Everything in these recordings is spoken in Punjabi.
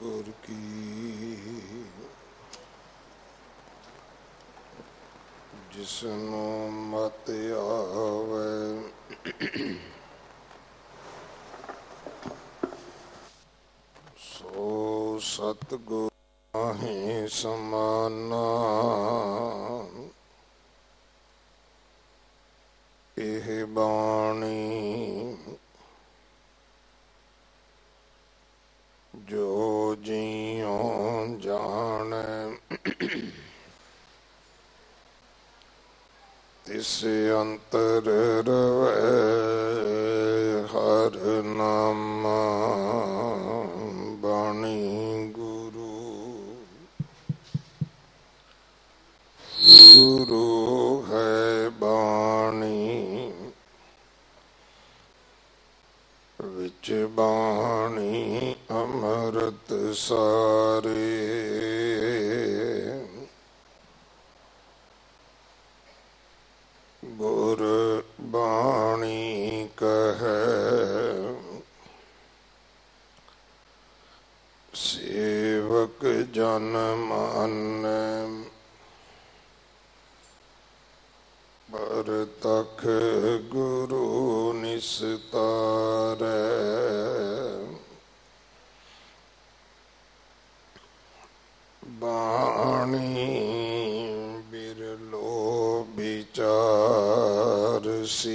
ਗੁਰ ਕੀ। ਜਿਸਨੂੰ ਮਤ ਆਵੇ। ਸੋ ਸਤਗੁਰ ਹੈ ਸਮਾਨਾ pues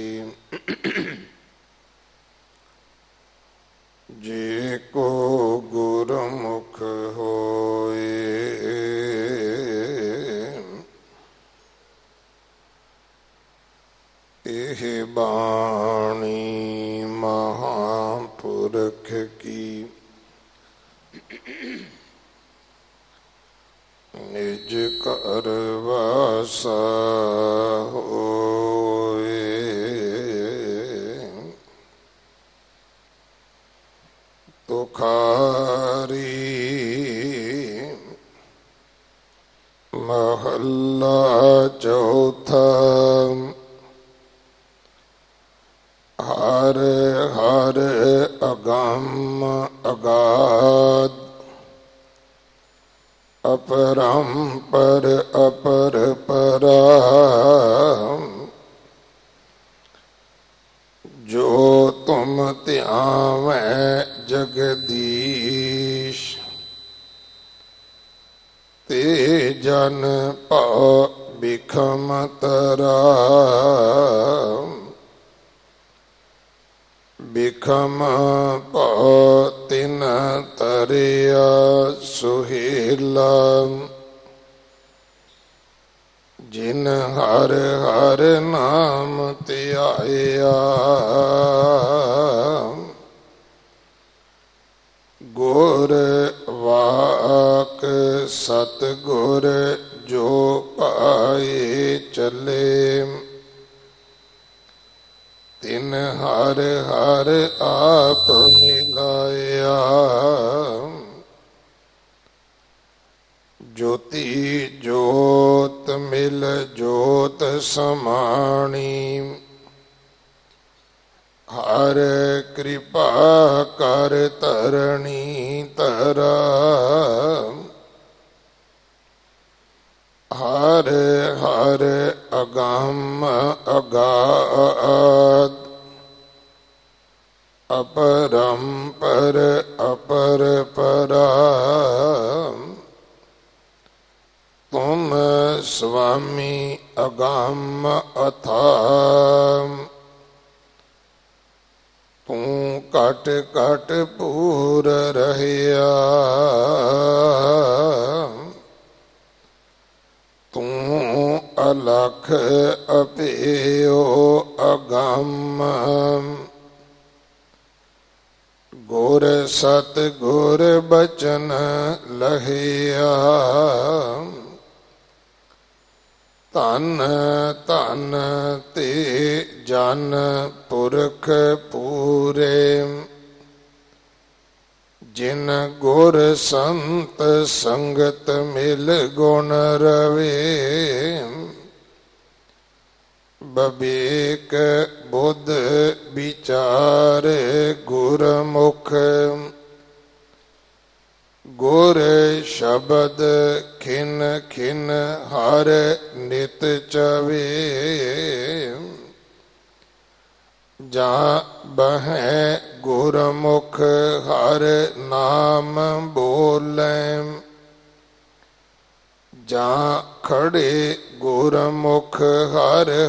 ਜੋਤੀ ਜੋਤ ਮਿਲ ਜੋਤ ਸਮਾਣੀ।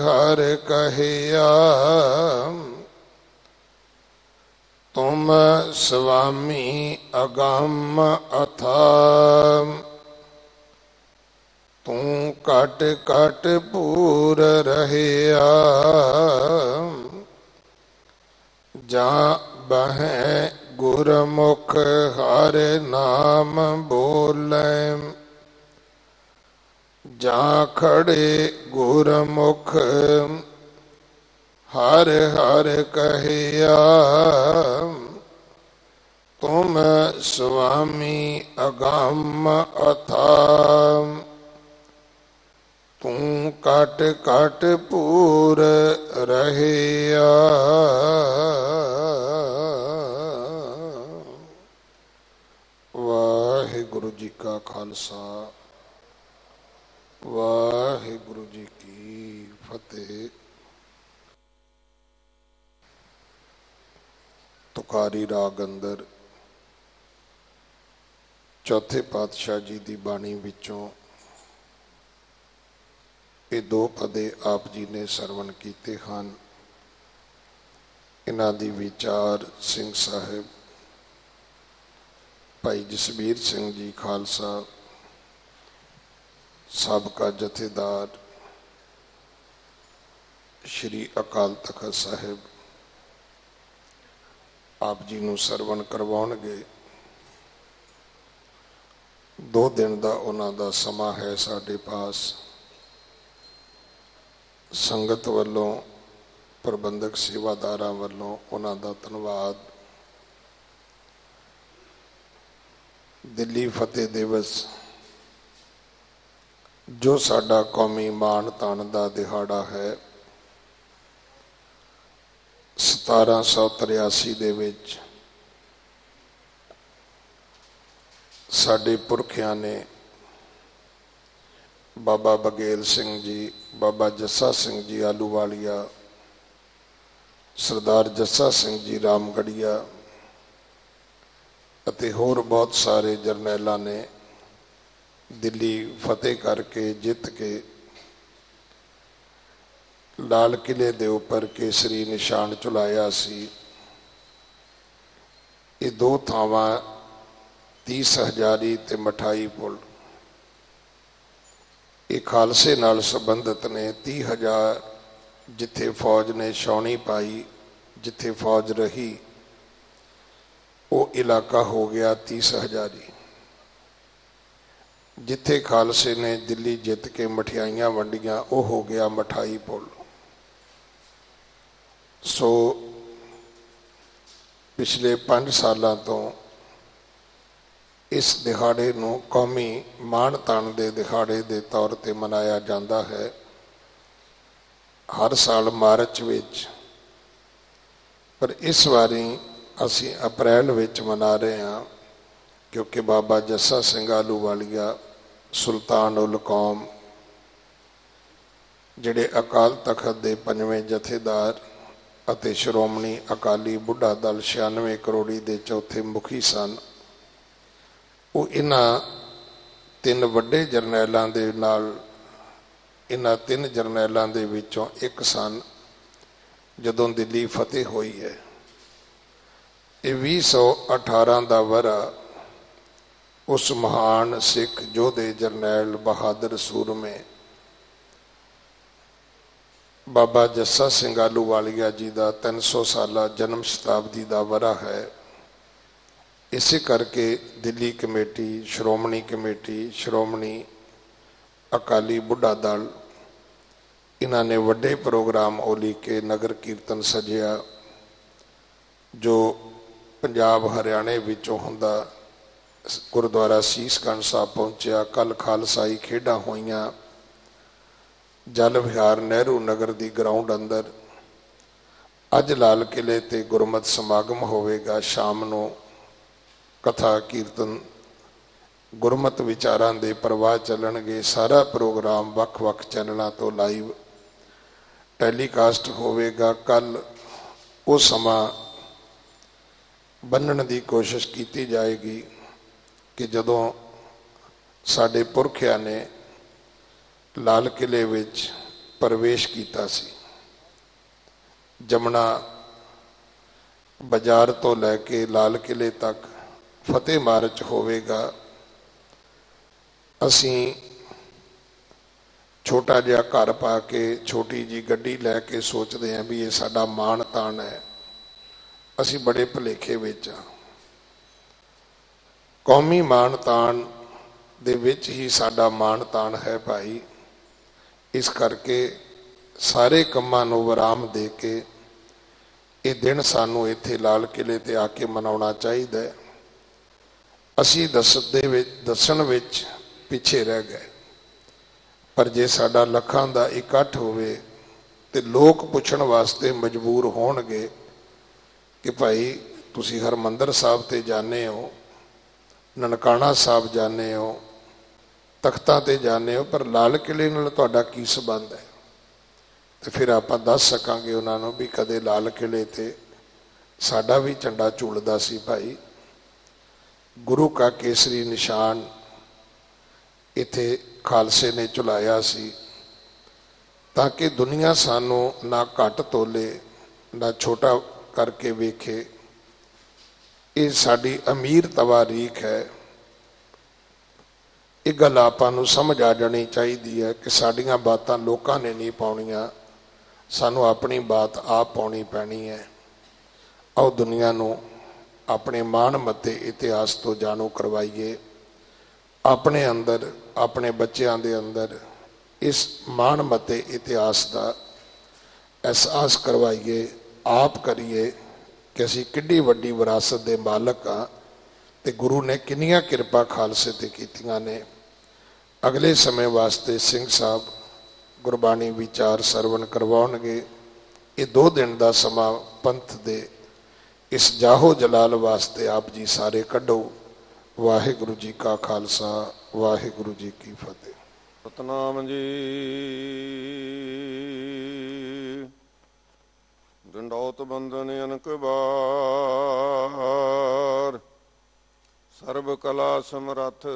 ਹਰ ਕਹਿਆ, ਤੁਮ ਸੁਆਮੀ ਅਗੰਮ ਅਥਾ ਤੂੰ ਕਟ ਕਟ ਪੂਰ ਰਹਿਆ, ਜਾਂ ਬਹਿ ਗੁਰਮੁਖ ਹਰ ਨਾਮ ਬੋਲੇ। ਜਾਂ ਖੜੇ ਗੁਰਮੁਖ, ਹਰ ਹਰ ਕਹਿਆ, ਤੁਮ ਸੁਆਮੀ ਅਗੰਮ ਅਥਾ। ਤੂੰ ਕਟ ਕਟ ਪੂਰ ਰਹਿਆ। ਵਾਹਿਗੁਰੂ ਜੀ ਕਾ ਖਾਲਸਾ। ਵਾਹਿਗੁਰੂ ਜੀ ਕੀ ਫਤਿਹ। ਤੁਕਾਰੀ ਰਾਗ ਅੰਦਰ ਚੌਥੇ ਪਾਤਸ਼ਾਹ ਜੀ ਦੀ ਬਾਣੀ ਵਿੱਚੋਂ ਇਹ ਦੋ ਪਦੇ ਆਪ ਜੀ ਨੇ ਸਰਵਣ ਕੀਤੇ ਹਨ। ਇਹਨਾਂ ਦੀ ਵਿਚਾਰ ਸਿੰਘ ਸਾਹਿਬ, ਭਾਈ ਜਸਬੀਰ ਸਿੰਘ ਜੀ ਖਾਲਸਾ ਸਾਬਕਾ ਜਥੇਦਾਰ ਸ਼੍ਰੀ ਅਕਾਲ ਤਖਤ ਸਾਹਿਬ ਆਪ ਜੀ ਨੂੰ ਸਰਵਣ ਕਰਵਾਉਣਗੇ। ਦੋ ਦਿਨ ਦਾ ਉਹਨਾਂ ਦਾ ਸਮਾਂ ਹੈ ਸਾਡੇ ਪਾਸ। ਸੰਗਤ ਵੱਲੋਂ, ਪ੍ਰਬੰਧਕ ਸੇਵਾਦਾਰਾਂ ਵੱਲੋਂ ਉਹਨਾਂ ਦਾ ਧੰਨਵਾਦ। ਦਿੱਲੀ ਫਤਿਹ ਦਿਵਸ ਜੋ ਸਾਡਾ ਕੌਮੀ ਮਾਣ ਤਾਣ ਦਾ ਦਿਹਾੜਾ ਹੈ 1783 ਦੇ ਵਿੱਚ ਸਾਡੇ ਪੁਰਖਿਆਂ ਨੇ ਬਾਬਾ ਬਗੇਲ ਸਿੰਘ ਜੀ, ਬਾਬਾ ਜੱਸਾ ਸਿੰਘ ਜੀ ਆਲੂਵਾਲੀਆ, ਸਰਦਾਰ ਜੱਸਾ ਸਿੰਘ ਜੀ ਰਾਮਗੜੀਆ ਅਤੇ ਹੋਰ ਬਹੁਤ ਸਾਰੇ ਜਰਨੈਲਾਂ ਨੇ ਦਿੱਲੀ ਫਤਿਹ ਕਰਕੇ ਜਿੱਤ ਕੇ ਲਾਲ ਕਿਲੇ ਦੇ ਉੱਪਰ ਕੇਸਰੀ ਨਿਸ਼ਾਨ ਚੁਲਾਇਆ ਸੀ। ਇਹ ਦੋ ਥਾਵਾਂ 30 ਹਜ਼ਾਰੀ ਤੇ ਮਠਾਈ ਪੁਲ। ਇਹ ਖਾਲਸੇ ਨਾਲ ਸੰਬੰਧਿਤ ਨੇ। 30 ਹਜ਼ਾਰ ਜਿੱਥੇ ਫੌਜ ਨੇ ਛਾਉਣੀ ਪਾਈ, ਜਿੱਥੇ ਫੌਜ ਰਹੀ, ਉਹ ਇਲਾਕਾ ਹੋ ਗਿਆ 30 ਹਜ਼ਾਰੀ। ਜਿੱਥੇ ਖਾਲਸੇ ਨੇ ਦਿੱਲੀ ਜਿੱਤ ਕੇ ਮਠਿਆਈਆਂ ਵੰਡੀਆਂ, ਉਹ ਹੋ ਗਿਆ ਮਠਾਈ ਪੁੱਲ। ਸੋ ਪਿਛਲੇ 5 ਸਾਲਾਂ ਤੋਂ ਇਸ ਦਿਹਾੜੇ ਨੂੰ ਕੌਮੀ ਮਾਣ ਤਾਣ ਦੇ ਦਿਹਾੜੇ ਦੇ ਤੌਰ ਤੇ ਮਨਾਇਆ ਜਾਂਦਾ ਹੈ। ਹਰ ਸਾਲ ਮਾਰਚ ਵਿੱਚ, ਪਰ ਇਸ ਵਾਰੀ ਅਸੀਂ ਅਪ੍ਰੈਲ ਵਿੱਚ ਮਨਾ ਰਹੇ ਹਾਂ, ਕਿਉਂਕਿ ਬਾਬਾ ਜੱਸਾ ਸਿੰਘ ਆਲੂ ਵਾਲੀਆ ਉਲ ਕੌਮ, ਜਿਹੜੇ ਅਕਾਲ ਤਖਤ ਦੇ ਪੰਜਵੇਂ ਜਥੇਦਾਰ ਅਤੇ ਸ਼੍ਰੋਮਣੀ ਅਕਾਲੀ ਬੁੱਢਾ ਦਲ 96 ਕਰੋੜੀ ਦੇ ਚੌਥੇ ਮੁਖੀ ਸਨ, ਉਹ ਇਹਨਾਂ ਤਿੰਨ ਵੱਡੇ ਜਰਨੈਲਾਂ ਦੇ ਨਾਲ, ਇਹਨਾਂ ਤਿੰਨ ਜਰਨੈਲਾਂ ਦੇ ਵਿੱਚੋਂ ਇੱਕ ਸਨ, ਜਦੋਂ ਦਿੱਲੀ ਫਤਿਹ ਹੋਈ ਹੈ। ਇਹ 2018 ਦਾ ਵਰਾ ਉਸ ਮਹਾਨ ਸਿੱਖ ਯੋਧੇ ਜਰਨੈਲ ਬਹਾਦਰ ਸੂਰਮੇ, ਬਾਬਾ ਜੱਸਾ ਸਿੰਘ ਆਲੂਵਾਲੀਆ ਜੀ ਦਾ 300 ਸਾਲਾ ਜਨਮ ਸ਼ਤਾਬਦੀ ਦਾ ਵਰਾ ਹੈ। ਇਸੇ ਕਰਕੇ ਦਿੱਲੀ ਕਮੇਟੀ, ਸ਼੍ਰੋਮਣੀ ਕਮੇਟੀ, ਸ਼੍ਰੋਮਣੀ ਅਕਾਲੀ ਬੁੱਢਾ ਦਲ, ਇਹਨਾਂ ਨੇ ਵੱਡੇ ਪ੍ਰੋਗਰਾਮ ਓਲੀ ਕੇ ਨਗਰ ਕੀਰਤਨ ਸਜਿਆ, ਜੋ ਪੰਜਾਬ ਹਰਿਆਣੇ ਵਿੱਚੋਂ ਹੁੰਦਾ ਗੁਰਦੁਆਰਾ ਸੀਸਗੰਜ ਸਾਹਿਬ ਪਹੁੰਚਿਆ ਕੱਲ ਖਾਲਸਾਈ ਖੇਡਾਂ ਹੋਈਆਂ। ਜਲ ਵਿਹਾਰ ਨਹਿਰੂ ਨਗਰ ਦੀ ਗਰਾਊਂਡ ਅੰਦਰ। ਅੱਜ ਲਾਲ ਕਿਲੇ ਤੇ ਗੁਰਮਤ ਸਮਾਗਮ ਹੋਵੇਗਾ। ਸ਼ਾਮ ਨੂੰ ਕਥਾ ਕੀਰਤਨ, ਗੁਰਮਤ ਵਿਚਾਰਾਂ ਦੇ ਪ੍ਰਵਾਹ ਚੱਲਣਗੇ। ਸਾਰਾ ਪ੍ਰੋਗਰਾਮ ਵੱਖ-ਵੱਖ ਚੈਨਲਾਂ ਤੋਂ ਲਾਈਵ ਟੈਲੀਕਾਸਟ ਹੋਵੇਗਾ। ਕੱਲ ਉਹ ਸਮਾਂ ਬੰਨਣ ਦੀ ਕੋਸ਼ਿਸ਼ ਕੀਤੀ ਜਾਏਗੀ। ਕਿ ਜਦੋਂ ਸਾਡੇ ਪੁਰਖਿਆਂ ਨੇ ਲਾਲ ਕਿਲੇ ਵਿੱਚ ਪ੍ਰਵੇਸ਼ ਕੀਤਾ ਸੀ, ਜਮਨਾ ਬਾਜ਼ਾਰ ਤੋਂ ਲੈ ਕੇ ਲਾਲ ਕਿਲੇ ਤੱਕ ਫਤਿਹ ਮਾਰਚ ਹੋਵੇਗਾ, ਅਸੀਂ ਛੋਟਾ ਜਿਹਾ ਘਰ ਪਾ ਕੇ, ਛੋਟੀ ਜੀ ਗੱਡੀ ਲੈ ਕੇ ਸੋਚਦੇ ਆਂ ਵੀ ਇਹ ਸਾਡਾ ਮਾਣ ਤਾਣ ਹੈ। ਅਸੀਂ ਬੜੇ ਭਲੇਖੇ ਵਿੱਚ ਆ ਕੌਮੀ ਮਾਣ ਤਾਣ ਦੇ ਵਿੱਚ ਹੀ ਸਾਡਾ ਮਾਣ ਤਾਣ ਹੈ ਭਾਈ। ਇਸ ਕਰਕੇ ਸਾਰੇ ਕੰਮਾਂ ਨੂੰ ਵਿਰਾਮ ਦੇ ਕੇ ਇਹ ਦਿਨ ਸਾਨੂੰ ਇੱਥੇ ਲਾਲ ਕਿਲੇ ਤੇ ਆ ਕੇ ਮਨਾਉਣਾ ਚਾਹੀਦਾ ਹੈ। ਅਸੀਂ ਦੱਸਦੇ ਵਿੱਚ, ਦੱਸਣ ਵਿੱਚ ਪਿੱਛੇ ਰਹਿ ਗਏ। ਪਰ ਜੇ ਸਾਡਾ ਲੱਖਾਂ ਦਾ ਇਕੱਠ ਹੋਵੇ ਤੇ ਲੋਕ ਪੁੱਛਣ ਵਾਸਤੇ ਮਜਬੂਰ ਹੋਣਗੇ ਕਿ ਭਾਈ, ਤੁਸੀਂ ਹਰਮੰਦਰ ਸਾਹਿਬ ਤੇ ਜਾਣੇ ਹੋ। ਨਨਕਾਣਾ ਸਾਹਿਬ ਜਾਣੇ ਹੋ, ਤਖਤਾਂ ਤੇ ਜਾਣੇ ਹੋ, ਪਰ ਲਾਲ ਕਿਲੇ ਨਾਲ ਤੁਹਾਡਾ ਕੀ ਸਬੰਧ ਹੈ? ਤੇ ਫਿਰ ਆਪਾਂ ਦੱਸ ਸਕਾਂਗੇ ਉਹਨਾਂ ਨੂੰ ਵੀ ਕਦੇ ਲਾਲ ਕਿਲੇ ਤੇ ਸਾਡਾ ਵੀ ਝੰਡਾ ਝੂਲਦਾ ਸੀ ਭਾਈ। ਗੁਰੂ ਕਾ ਕੇਸਰੀ ਨਿਸ਼ਾਨ ਇੱਥੇ ਖਾਲਸੇ ਨੇ ਚੁਲਾਇਆ ਸੀ, ਤਾਂ ਕਿ ਦੁਨੀਆ ਸਾਨੂੰ ਨਾ ਘੱਟ ਤੋਲੇ, ਨਾ ਛੋਟਾ ਕਰਕੇ ਵੇਖੇ। ਇਹ ਸਾਡੀ ਅਮੀਰ ਤਵਾਰੀਖ ਹੈ। ਇਹ ਗੱਲ ਆਪਾਂ ਨੂੰ ਸਮਝ ਆ ਜਾਣੀ ਚਾਹੀਦੀ ਹੈ ਕਿ ਸਾਡੀਆਂ ਬਾਤਾਂ ਲੋਕਾਂ ਨੇ ਨਹੀਂ ਪਾਉਣੀਆਂ। ਸਾਨੂੰ ਆਪਣੀ ਬਾਤ ਆਪ ਪਾਉਣੀ ਪੈਣੀ ਹੈ। ਆਓ ਦੁਨੀਆ ਨੂੰ ਆਪਣੇ ਮਾਣ ਮੱਤੇ ਇਤਿਹਾਸ ਤੋਂ ਜਾਣੂ ਕਰਵਾਈਏ। ਆਪਣੇ ਅੰਦਰ, ਆਪਣੇ ਬੱਚਿਆਂ ਦੇ ਅੰਦਰ ਇਸ ਮਾਣ ਮੱਤੇ ਇਤਿਹਾਸ ਦਾ ਅਹਿਸਾਸ ਕਰਵਾਈਏ, ਆਪ ਕਰੀਏ। ਕਿ ਅਸੀਂ ਕਿੱਡੀ ਵੱਡੀ ਵਿਰਾਸਤ ਦੇ ਮਾਲਕ ਆ ਤੇ ਗੁਰੂ ਨੇ ਕਿੰਨੀਆਂ ਕਿਰਪਾ ਖਾਲਸੇ ਤੇ ਕੀਤੀਆਂ ਨੇ। ਅਗਲੇ ਸਮੇਂ ਵਾਸਤੇ ਸਿੰਘ ਸਾਹਿਬ ਗੁਰਬਾਣੀ ਵਿਚਾਰ ਸਰਵਣ ਕਰਵਾਉਣਗੇ। ਇਹ ਦੋ ਦਿਨ ਦਾ ਸਮਾਂ ਪੰਥ ਦੇ ਇਸ ਜਾਹੋ ਜਲਾਲ ਵਾਸਤੇ ਆਪ ਜੀ ਸਾਰੇ ਕੱਢੋ। ਵਾਹਿਗੁਰੂ ਜੀ ਕਾ ਖਾਲਸਾ, ਵਾਹਿਗੁਰੂ ਜੀ ਕੀ ਫਤਿਹ। ਸਤਨਾਮ ਜੀ। ਡੰਡੌਤ ਬੰਦਨ ਅਨਕ ਬਾਰ ਸਰਬ ਕਲਾ ਸਮਰੱਥ।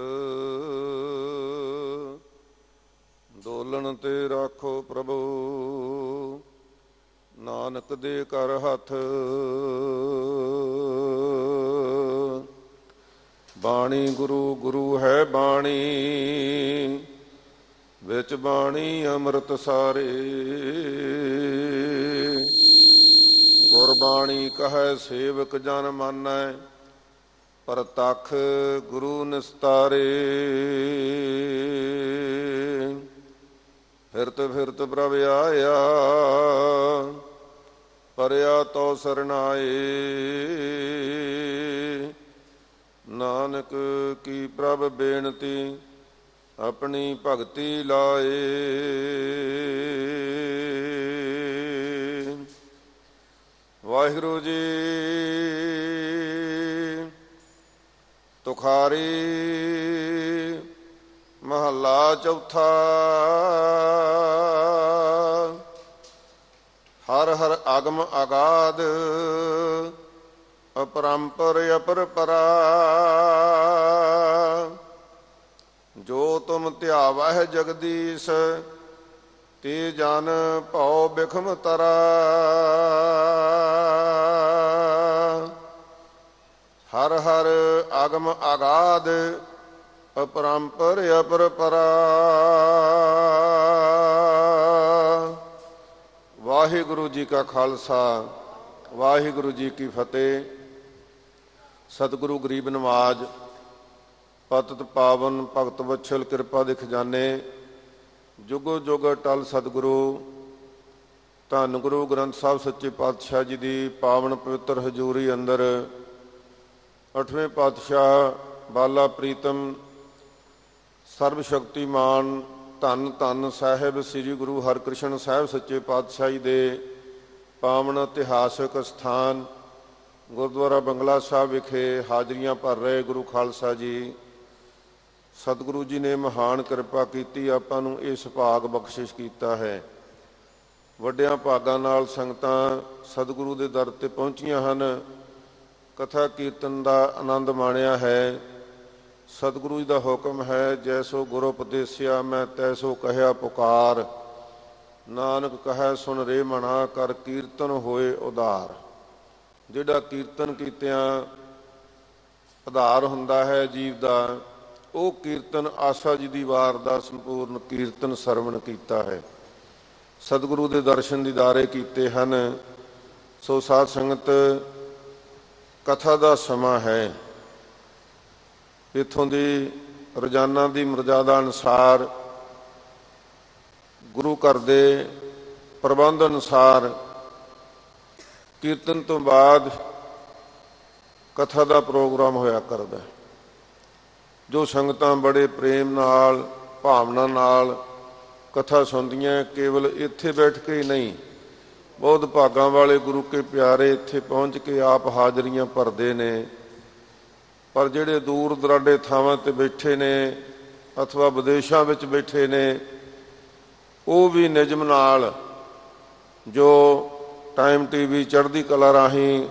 ਦੋਲਣ ਤੇ ਰਾਖੋ ਪ੍ਰਭੂ। ਨਾਨਕ ਦੇ ਕਰ ਹੱਥ। ਬਾਣੀ ਗੁਰੂ ਗੁਰੂ ਹੈ ਬਾਣੀ। ਵਿੱਚ ਬਾਣੀ ਅੰਮ੍ਰਿਤ ਸਾਰੇ। ਗੁਰਬਾਣੀ ਕਹੈ, ਸੇਵਕ ਜਨ ਮਾਨੈ ਪਰਤਖ ਗੁਰੂ ਨਿਸਤਾਰੇ। ਫਿਰਤ ਫਿਰਤ ਪ੍ਰਭ ਆਇਆ, ਪਰਿਆ ਤੋ ਸਰਨਾਏ ਨਾਨਕ ਕੀ ਪ੍ਰਭ ਬੇਨਤੀ, ਆਪਣੀ ਭਗਤੀ ਲਾਏ। ਵਾਹਿਗੁਰੂ ਜੀ। ਤੁਖਾਰੀ ਮਹੱਲਾ ਚੌਥਾ। ਹਰ ਹਰ ਆਗਮ ਆਗਾਦ, ਅਪਰੰਪਰ ਅਪਰਪਰਾ। ਜੋ ਤੁਮ ਧਿਆਵਹਿ ਜਗਦੀਸ਼ ਤੇ ਜਨ ਭਉ ਬਿਖਮ ਤਰਾ। ਹਰ ਹਰ ਆਗਮ ਆਗਾਦ, ਅਪਰੰਪਰ ਅਪਰਪਰਾ ਵਾਹਿਗੁਰੂ ਜੀ ਕਾ ਖਾਲਸਾ, ਵਾਹਿਗੁਰੂ ਜੀ ਕੀ ਫਤਿਹ। ਸਤਿਗੁਰੂ ਗਰੀਬ ਨਵਾਜ, ਪਤਿਤ ਪਾਵਨ ਭਗਤ ਵਛਲ ਕਿਰਪਾ ਦੇ ਖਜ਼ਾਨੇ ਜੁਗੋ ਜੁਗ ਅਟਲ ਸਤਿਗੁਰੂ, ਧੰਨ ਗੁਰੂ ਗ੍ਰੰਥ ਸਾਹਿਬ ਸੱਚੇ ਪਾਤਸ਼ਾਹ ਜੀ ਦੀ ਪਾਵਨ ਪਵਿੱਤਰ ਹਜ਼ੂਰੀ ਅੰਦਰ ਅਠਵੇਂ ਪਾਤਸ਼ਾਹ ਬਾਲਾ ਪ੍ਰੀਤਮ ਸਰਬ ਸ਼ਕਤੀਮਾਨ ਧੰਨ ਧੰਨ ਸਾਹਿਬ ਸ੍ਰੀ ਗੁਰੂ ਹਰਕ੍ਰਿਸ਼ਨ ਸਾਹਿਬ ਸੱਚੇ ਪਾਤਸ਼ਾਹ ਜੀ ਦੇ ਪਾਵਨ ਇਤਿਹਾਸਕ ਸਥਾਨ ਗੁਰਦੁਆਰਾ ਬੰਗਲਾ ਸਾਹਿਬ ਵਿਖੇ ਹਾਜ਼ਰੀਆਂ ਭਰ ਰਹੇ ਗੁਰੂ ਖਾਲਸਾ ਜੀ ਸਤਿਗੁਰੂ ਜੀ ਨੇ ਮਹਾਨ ਕਿਰਪਾ ਕੀਤੀ, ਆਪਾਂ ਨੂੰ ਇਸ ਭਾਗ ਬਖਸ਼ਿਸ਼ ਕੀਤਾ ਹੈ। ਵੱਡਿਆਂ ਭਾਗਾਂ ਨਾਲ ਸੰਗਤਾਂ ਸਤਿਗੁਰੂ ਦੇ ਦਰ ਤੇ ਪਹੁੰਚੀਆਂ ਹਨ। ਕਥਾ ਕੀਰਤਨ ਦਾ ਆਨੰਦ ਮਾਣਿਆ ਹੈ। ਸਤਿਗੁਰੂ ਜੀ ਦਾ ਹੁਕਮ ਹੈ ਜੈਸੋ ਗੁਰੂ ਉਪਦੇਸਿਆ, ਮੈਂ ਤੈਸੋ ਕਹਿਆ ਪੁਕਾਰ। ਨਾਨਕ ਕਹੈ ਸੁਨ ਰੇ ਮਣਾ, ਕਰ ਕੀਰਤਨ ਹੋਏ ਉਧਾਰ। ਜਿਹੜਾ ਕੀਰਤਨ ਕੀਤਿਆਂ ਆਧਾਰ ਹੁੰਦਾ ਹੈ ਜੀਵ ਦਾ ਉਹ ਕੀਰਤਨ ਆਸਾ ਜੀ ਦੀ ਵਾਰ ਦਾ ਸੰਪੂਰਨ ਕੀਰਤਨ ਸਰਵਣ ਕੀਤਾ ਹੈ। ਸਤਿਗੁਰੂ ਦੇ ਦਰਸ਼ਨ ਦੀਦਾਰੇ ਕੀਤੇ ਹਨ। ਸੋ ਸਾਧ ਸੰਗਤ, ਕਥਾ ਦਾ ਸਮਾਂ ਹੈ। ਇਥੋਂ ਦੀ ਰੋਜ਼ਾਨਾ ਦੀ ਮਰਜ਼ਾਦਾ ਅਨੁਸਾਰ, ਗੁਰੂ ਘਰ ਦੇ ਪ੍ਰਬੰਧ ਅਨੁਸਾਰ ਕੀਰਤਨ ਤੋਂ ਬਾਅਦ ਕਥਾ ਦਾ ਪ੍ਰੋਗਰਾਮ ਹੋਇਆ ਕਰਦਾ ਜੋ ਸੰਗਤਾਂ ਬੜੇ ਪ੍ਰੇਮ ਨਾਲ, ਭਾਵਨਾ ਨਾਲ ਕਥਾ ਸੁਣਦੀਆਂ, ਕੇਵਲ ਇੱਥੇ ਬੈਠ ਕੇ ਹੀ ਨਹੀਂ, ਬਹੁਤ ਭਾਗਾਂ ਵਾਲੇ ਗੁਰੂ ਕੇ ਪਿਆਰੇ ਇੱਥੇ ਪਹੁੰਚ ਕੇ ਆਪ ਹਾਜ਼ਰੀਆਂ ਭਰਦੇ ਨੇ। ਪਰ ਜਿਹੜੇ ਦੂਰ ਦਰਾਡੇ ਥਾਵਾਂ ਤੇ ਬੈਠੇ ਨੇ, ਅਥਵਾ ਵਿਦੇਸ਼ਾਂ ਵਿੱਚ ਬੈਠੇ ਨੇ, ਉਹ ਵੀ ਨਿਯਮ ਨਾਲ ਜੋ ਟਾਈਮ ਟੀਵੀ ਚੜ੍ਹਦੀ ਕਲਾ ਰਾਹੀਂ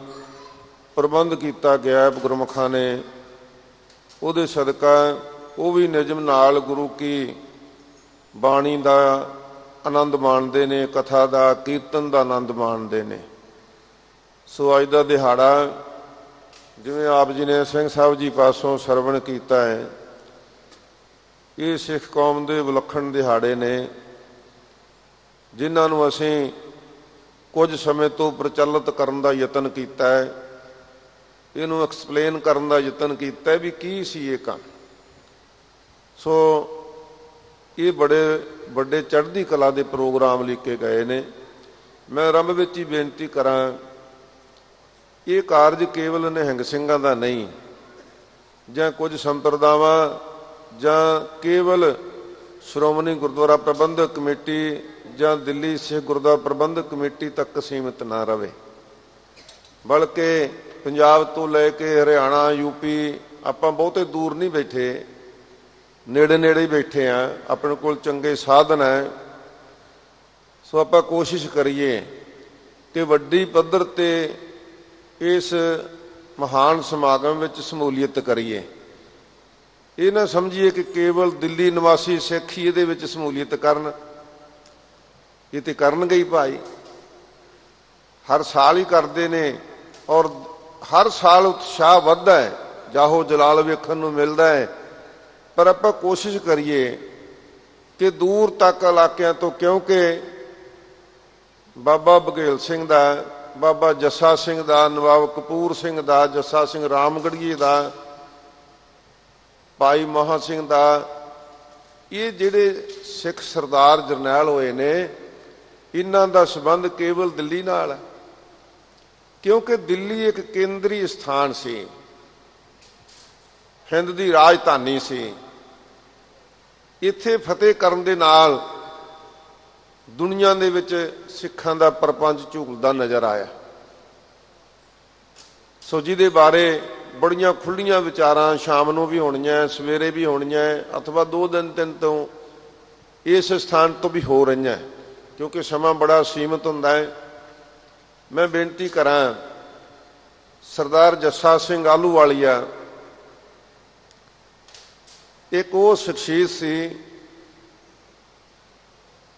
ਪ੍ਰਬੰਧ ਕੀਤਾ ਗਿਆ ਹੈ ਗੁਰਮਖਾਂ ਨੇ ਉਹਦੇ ਸਦਕਾ ਉਹ ਵੀ ਨਿਜਮ ਨਾਲ ਗੁਰੂ ਕੀ ਬਾਣੀ ਦਾ ਆਨੰਦ ਮਾਣਦੇ ਨੇ, ਕਥਾ ਦਾ, ਕੀਰਤਨ ਦਾ ਆਨੰਦ ਮਾਣਦੇ ਨੇ। ਸੋ ਅੱਜ ਦਾ ਦਿਹਾੜਾ ਜਿਵੇਂ ਆਪ ਜੀ ਨੇ ਸਿੰਘ ਸਾਹਿਬ ਜੀ ਪਾਸੋਂ ਸਰਵਣ ਕੀਤਾ ਹੈ, ਇਹ ਸਿੱਖ ਕੌਮ ਦੇ ਵਿਲੱਖਣ ਦਿਹਾੜੇ ਨੇ, ਜਿਨ੍ਹਾਂ ਨੂੰ ਅਸੀਂ ਕੁਝ ਸਮੇਂ ਤੋਂ ਪ੍ਰਚਲਿਤ ਕਰਨ ਦਾ ਯਤਨ ਕੀਤਾ ਹੈ। ਇਹਨੂੰ ਐਕਸਪਲੇਨ ਕਰਨ ਦਾ ਯਤਨ ਕੀਤਾ ਵੀ ਕੀ ਸੀ ਇਹ ਕੰਮ। ਸੋ ਇਹ ਬੜੇ ਵੱਡੇ ਚੜ੍ਹਦੀ ਕਲਾ ਦੇ ਪ੍ਰੋਗਰਾਮ ਲਿਖੇ ਗਏ ਨੇ। ਮੈਂ ਆਰੰਭ ਵਿੱਚ ਹੀ ਬੇਨਤੀ ਕਰਾਂ, ਇਹ ਕਾਰਜ ਕੇਵਲ ਨਿਹੰਗ ਸਿੰਘਾਂ ਦਾ ਨਹੀਂ, ਜਾਂ ਕੁਝ ਸੰਪਰਦਾਵਾਂ, ਜਾਂ ਕੇਵਲ ਸ਼੍ਰੋਮਣੀ ਗੁਰਦੁਆਰਾ ਪ੍ਰਬੰਧਕ ਕਮੇਟੀ, ਜਾਂ ਦਿੱਲੀ ਸਿੱਖ ਗੁਰਦੁਆਰਾ ਪ੍ਰਬੰਧਕ ਕਮੇਟੀ ਤੱਕ ਸੀਮਿਤ ਨਾ ਰਹੇ ਬਲਕਿ ਪੰਜਾਬ ਤੋਂ ਲੈ ਕੇ ਹਰਿਆਣਾ ਯੂਪੀ ਆਪਾਂ ਬਹੁਤੇ ਦੂਰ ਨਹੀਂ ਬੈਠੇ। ਨੇੜੇ ਨੇੜੇ ਹੀ ਬੈਠੇ ਆ। ਆਪਣੇ ਕੋਲ ਚੰਗੇ ਸਾਧਨ ਹੈ ਸੋ ਆਪਾਂ ਕੋਸ਼ਿਸ਼ ਕਰੀਏ ਕਿ ਵੱਡੀ ਪੱਧਰ ਤੇ ਇਸ ਮਹਾਨ ਸਮਾਗਮ ਵਿੱਚ ਸਮੂਲੀਅਤ ਕਰੀਏ। ਇਹ ਨਾ ਸਮਝੀਏ ਕਿ ਕੇਵਲ ਦਿੱਲੀ ਨਿਵਾਸੀ ਸਿੱਖ ਹੀ ਇਹਦੇ ਵਿੱਚ ਸਮੂਲੀਅਤ ਕਰਨ। ਇਹ ਤੇ ਕਰਨਗੇ ਹੀ ਭਾਈ। ਹਰ ਸਾਲ ਹੀ ਕਰਦੇ ਨੇ ਔਰ ਹਰ ਸਾਲ ਉਤਸ਼ਾਹ ਵੱਧਦਾ ਹੈ, ਜਾਹੋ ਜਲਾਲ ਵੇਖਣ ਨੂੰ ਮਿਲਦਾ ਹੈ। ਪਰ ਆਪਾਂ ਕੋਸ਼ਿਸ਼ ਕਰੀਏ ਕਿ ਦੂਰ ਤੱਕ ਇਲਾਕਿਆਂ ਤੋਂ, ਕਿਉਂਕਿ ਬਾਬਾ ਬਗੇਲ ਸਿੰਘ ਦਾ, ਬਾਬਾ ਜੱਸਾ ਸਿੰਘ ਦਾ, ਨਵਾਬ ਕਪੂਰ ਸਿੰਘ ਦਾ, ਜੱਸਾ ਸਿੰਘ ਰਾਮਗੜੀਏ ਦਾ, ਭਾਈ ਮਹਾ ਸਿੰਘ ਦਾ, ਇਹ ਜਿਹੜੇ ਸਿੱਖ ਸਰਦਾਰ ਜਰਨੈਲ ਹੋਏ ਨੇ, ਇਹਨਾਂ ਦਾ ਸਬੰਧ ਕੇਵਲ ਦਿੱਲੀ ਨਾਲ ਹੈ। ਕਿਉਂਕਿ ਦਿੱਲੀ ਇੱਕ ਕੇਂਦਰੀ ਸਥਾਨ ਸੀ। ਹਿੰਦ ਦੀ ਰਾਜਧਾਨੀ ਸੀ। ਇੱਥੇ ਫਤਿਹ ਕਰਨ ਦੇ ਨਾਲ ਦੁਨੀਆ ਦੇ ਵਿੱਚ ਸਿੱਖਾਂ ਦਾ ਪਰਪੰਚ ਝੂਲਦਾ ਨਜ਼ਰ ਆਇਆ। ਸੋ ਜਿਹਦੇ ਬਾਰੇ ਬੜੀਆਂ ਖੁੱਲੀਆਂ ਵਿਚਾਰਾਂ ਸ਼ਾਮ ਨੂੰ ਵੀ ਹੋਣੀਆਂ, ਸਵੇਰੇ ਵੀ ਹੋਣੀਆਂ, ਅਥਵਾ ਦੋ ਦਿਨ, ਤਿੰਨ ਤੋਂ ਇਸ ਸਥਾਨ ਤੋਂ ਵੀ ਹੋ ਰਹੀਆਂ। ਕਿਉਂਕਿ ਸਮਾਂ ਬੜਾ ਸੀਮਤ ਹੁੰਦਾ ਹੈ। ਮੈਂ ਬੇਨਤੀ ਕਰਾਂ, ਸਰਦਾਰ ਜੱਸਾ ਸਿੰਘ ਆਲੂਵਾਲੀਆ ਇੱਕ ਉਹ ਸ਼ਖਸੀਅਤ ਸੀ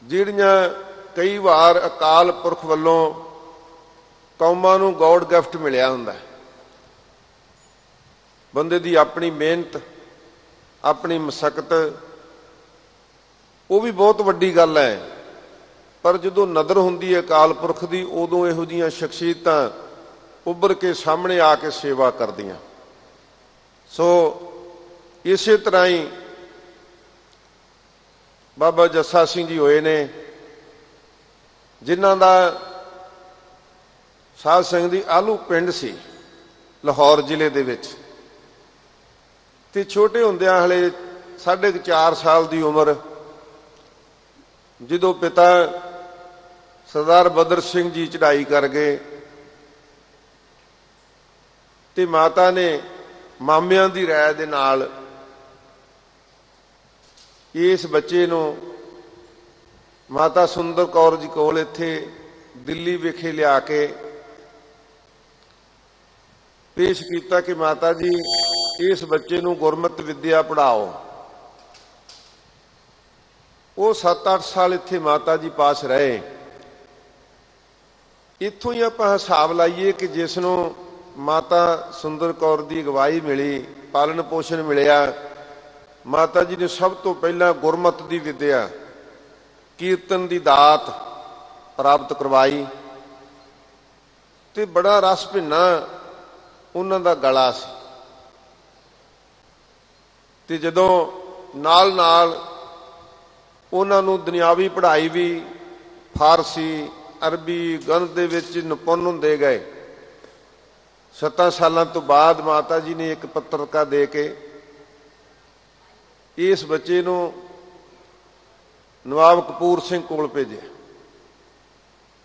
ਜਿਹੜੀਆਂ ਕਈ ਵਾਰ ਅਕਾਲ ਪੁਰਖ ਵੱਲੋਂ ਕੌਮਾਂ ਨੂੰ ਗੋਡ ਗਿਫਟ ਮਿਲਿਆ ਹੁੰਦਾ ਬੰਦੇ ਦੀ ਆਪਣੀ ਮਿਹਨਤ, ਆਪਣੀ ਮਸਕਤ, ਉਹ ਵੀ ਬਹੁਤ ਵੱਡੀ ਗੱਲ ਹੈ। ਪਰ ਜਦੋਂ ਨਦਰ ਹੁੰਦੀ ਹੈ ਅਕਾਲ ਪੁਰਖ ਦੀ, ਉਦੋਂ ਇਹੋ ਜੀਆਂ ਸ਼ਖਸੀਅਤਾਂ ਉੱਭਰ ਕੇ ਸਾਹਮਣੇ ਆ ਕੇ ਸੇਵਾ ਕਰਦੀਆਂ। ਸੋ ਇਸੇ ਤਰ੍ਹਾਂ ਹੀ ਬਾਬਾ ਜੱਸਾ ਸਿੰਘ ਜੀ ਹੋਏ ਨੇ, ਜਿਨ੍ਹਾਂ ਦਾ ਸਾਧ ਸਿੰਘ ਦੀ ਆਲੂ ਪਿੰਡ ਸੀ, ਲਾਹੌਰ ਜ਼ਿਲ੍ਹੇ ਦੇ ਵਿੱਚ। ਤੇ ਛੋਟੇ ਹੁੰਦਿਆਂ ਹਲੇ ਸਾਢੇ 4 ਸਾਲ ਦੀ ਉਮਰ ਜਦੋਂ ਪਿਤਾ ਸਰਦਾਰ ਬਦਰ ਸਿੰਘ ਜੀ ਚੜ੍ਹਾਈ ਕਰ ਗਏ ਤੇ ਮਾਤਾ ਨੇ ਮਾਮਿਆਂ ਦੀ ਰਾਏ ਦੇ ਨਾਲ ਇਸ ਬੱਚੇ ਨੂੰ ਮਾਤਾ ਸੁੰਦਰ ਕੌਰ ਜੀ ਕੋਲ ਇੱਥੇ ਦਿੱਲੀ ਵਿਖੇ ਲਿਆ ਕੇ ਪੇਸ਼ ਕੀਤਾ ਕਿ ਮਾਤਾ ਜੀ, ਇਸ ਬੱਚੇ ਨੂੰ ਗੁਰਮਤਿ ਵਿੱਦਿਆ ਪੜਾਓ ਉਹ 7-8 ਸਾਲ ਇੱਥੇ ਮਾਤਾ ਜੀ ਪਾਸ ਰਹੇ। ਇੱਥੋਂ ਹੀ ਆਪਾਂ ਹਿਸਾਬ ਲਾਈਏ ਕਿ ਜਿਸ ਨੂੰ ਮਾਤਾ ਸੁੰਦਰ ਕੌਰ ਦੀ ਅਗਵਾਈ ਮਿਲੀ, ਪਾਲਣ ਪੋਸ਼ਣ ਮਿਲਿਆ, ਮਾਤਾ ਜੀ ਨੇ ਸਭ ਤੋਂ ਪਹਿਲਾਂ ਗੁਰਮਤ ਦੀ ਵਿਦਿਆ, ਕੀਰਤਨ ਦੀ ਦਾਤ ਪ੍ਰਾਪਤ ਕਰਵਾਈ ਤੇ ਬੜਾ ਰਸ ਭਿੰਨਾ ਉਹਨਾਂ ਦਾ ਗਲਾ ਸੀ। ਤੇ ਜਦੋਂ ਨਾਲ ਨਾਲ ਉਹਨਾਂ ਨੂੰ ਦੁਨਿਆਵੀ ਪੜ੍ਹਾਈ ਵੀ ਫਾਰਸੀ, ਅਰਬੀ, ਗਣਿਤ ਦੇ ਵਿੱਚ ਨਿਪੁੰਨ ਹੁੰਦੇ ਗਏ। 7 ਸਾਲਾਂ ਤੋਂ ਬਾਅਦ ਮਾਤਾ ਜੀ ਨੇ ਇੱਕ ਪੱਤਰਕਾ ਦੇ ਕੇ ਇਸ ਬੱਚੇ ਨੂੰ ਨਵਾਬ ਕਪੂਰ ਸਿੰਘ ਕੋਲ ਭੇਜਿਆ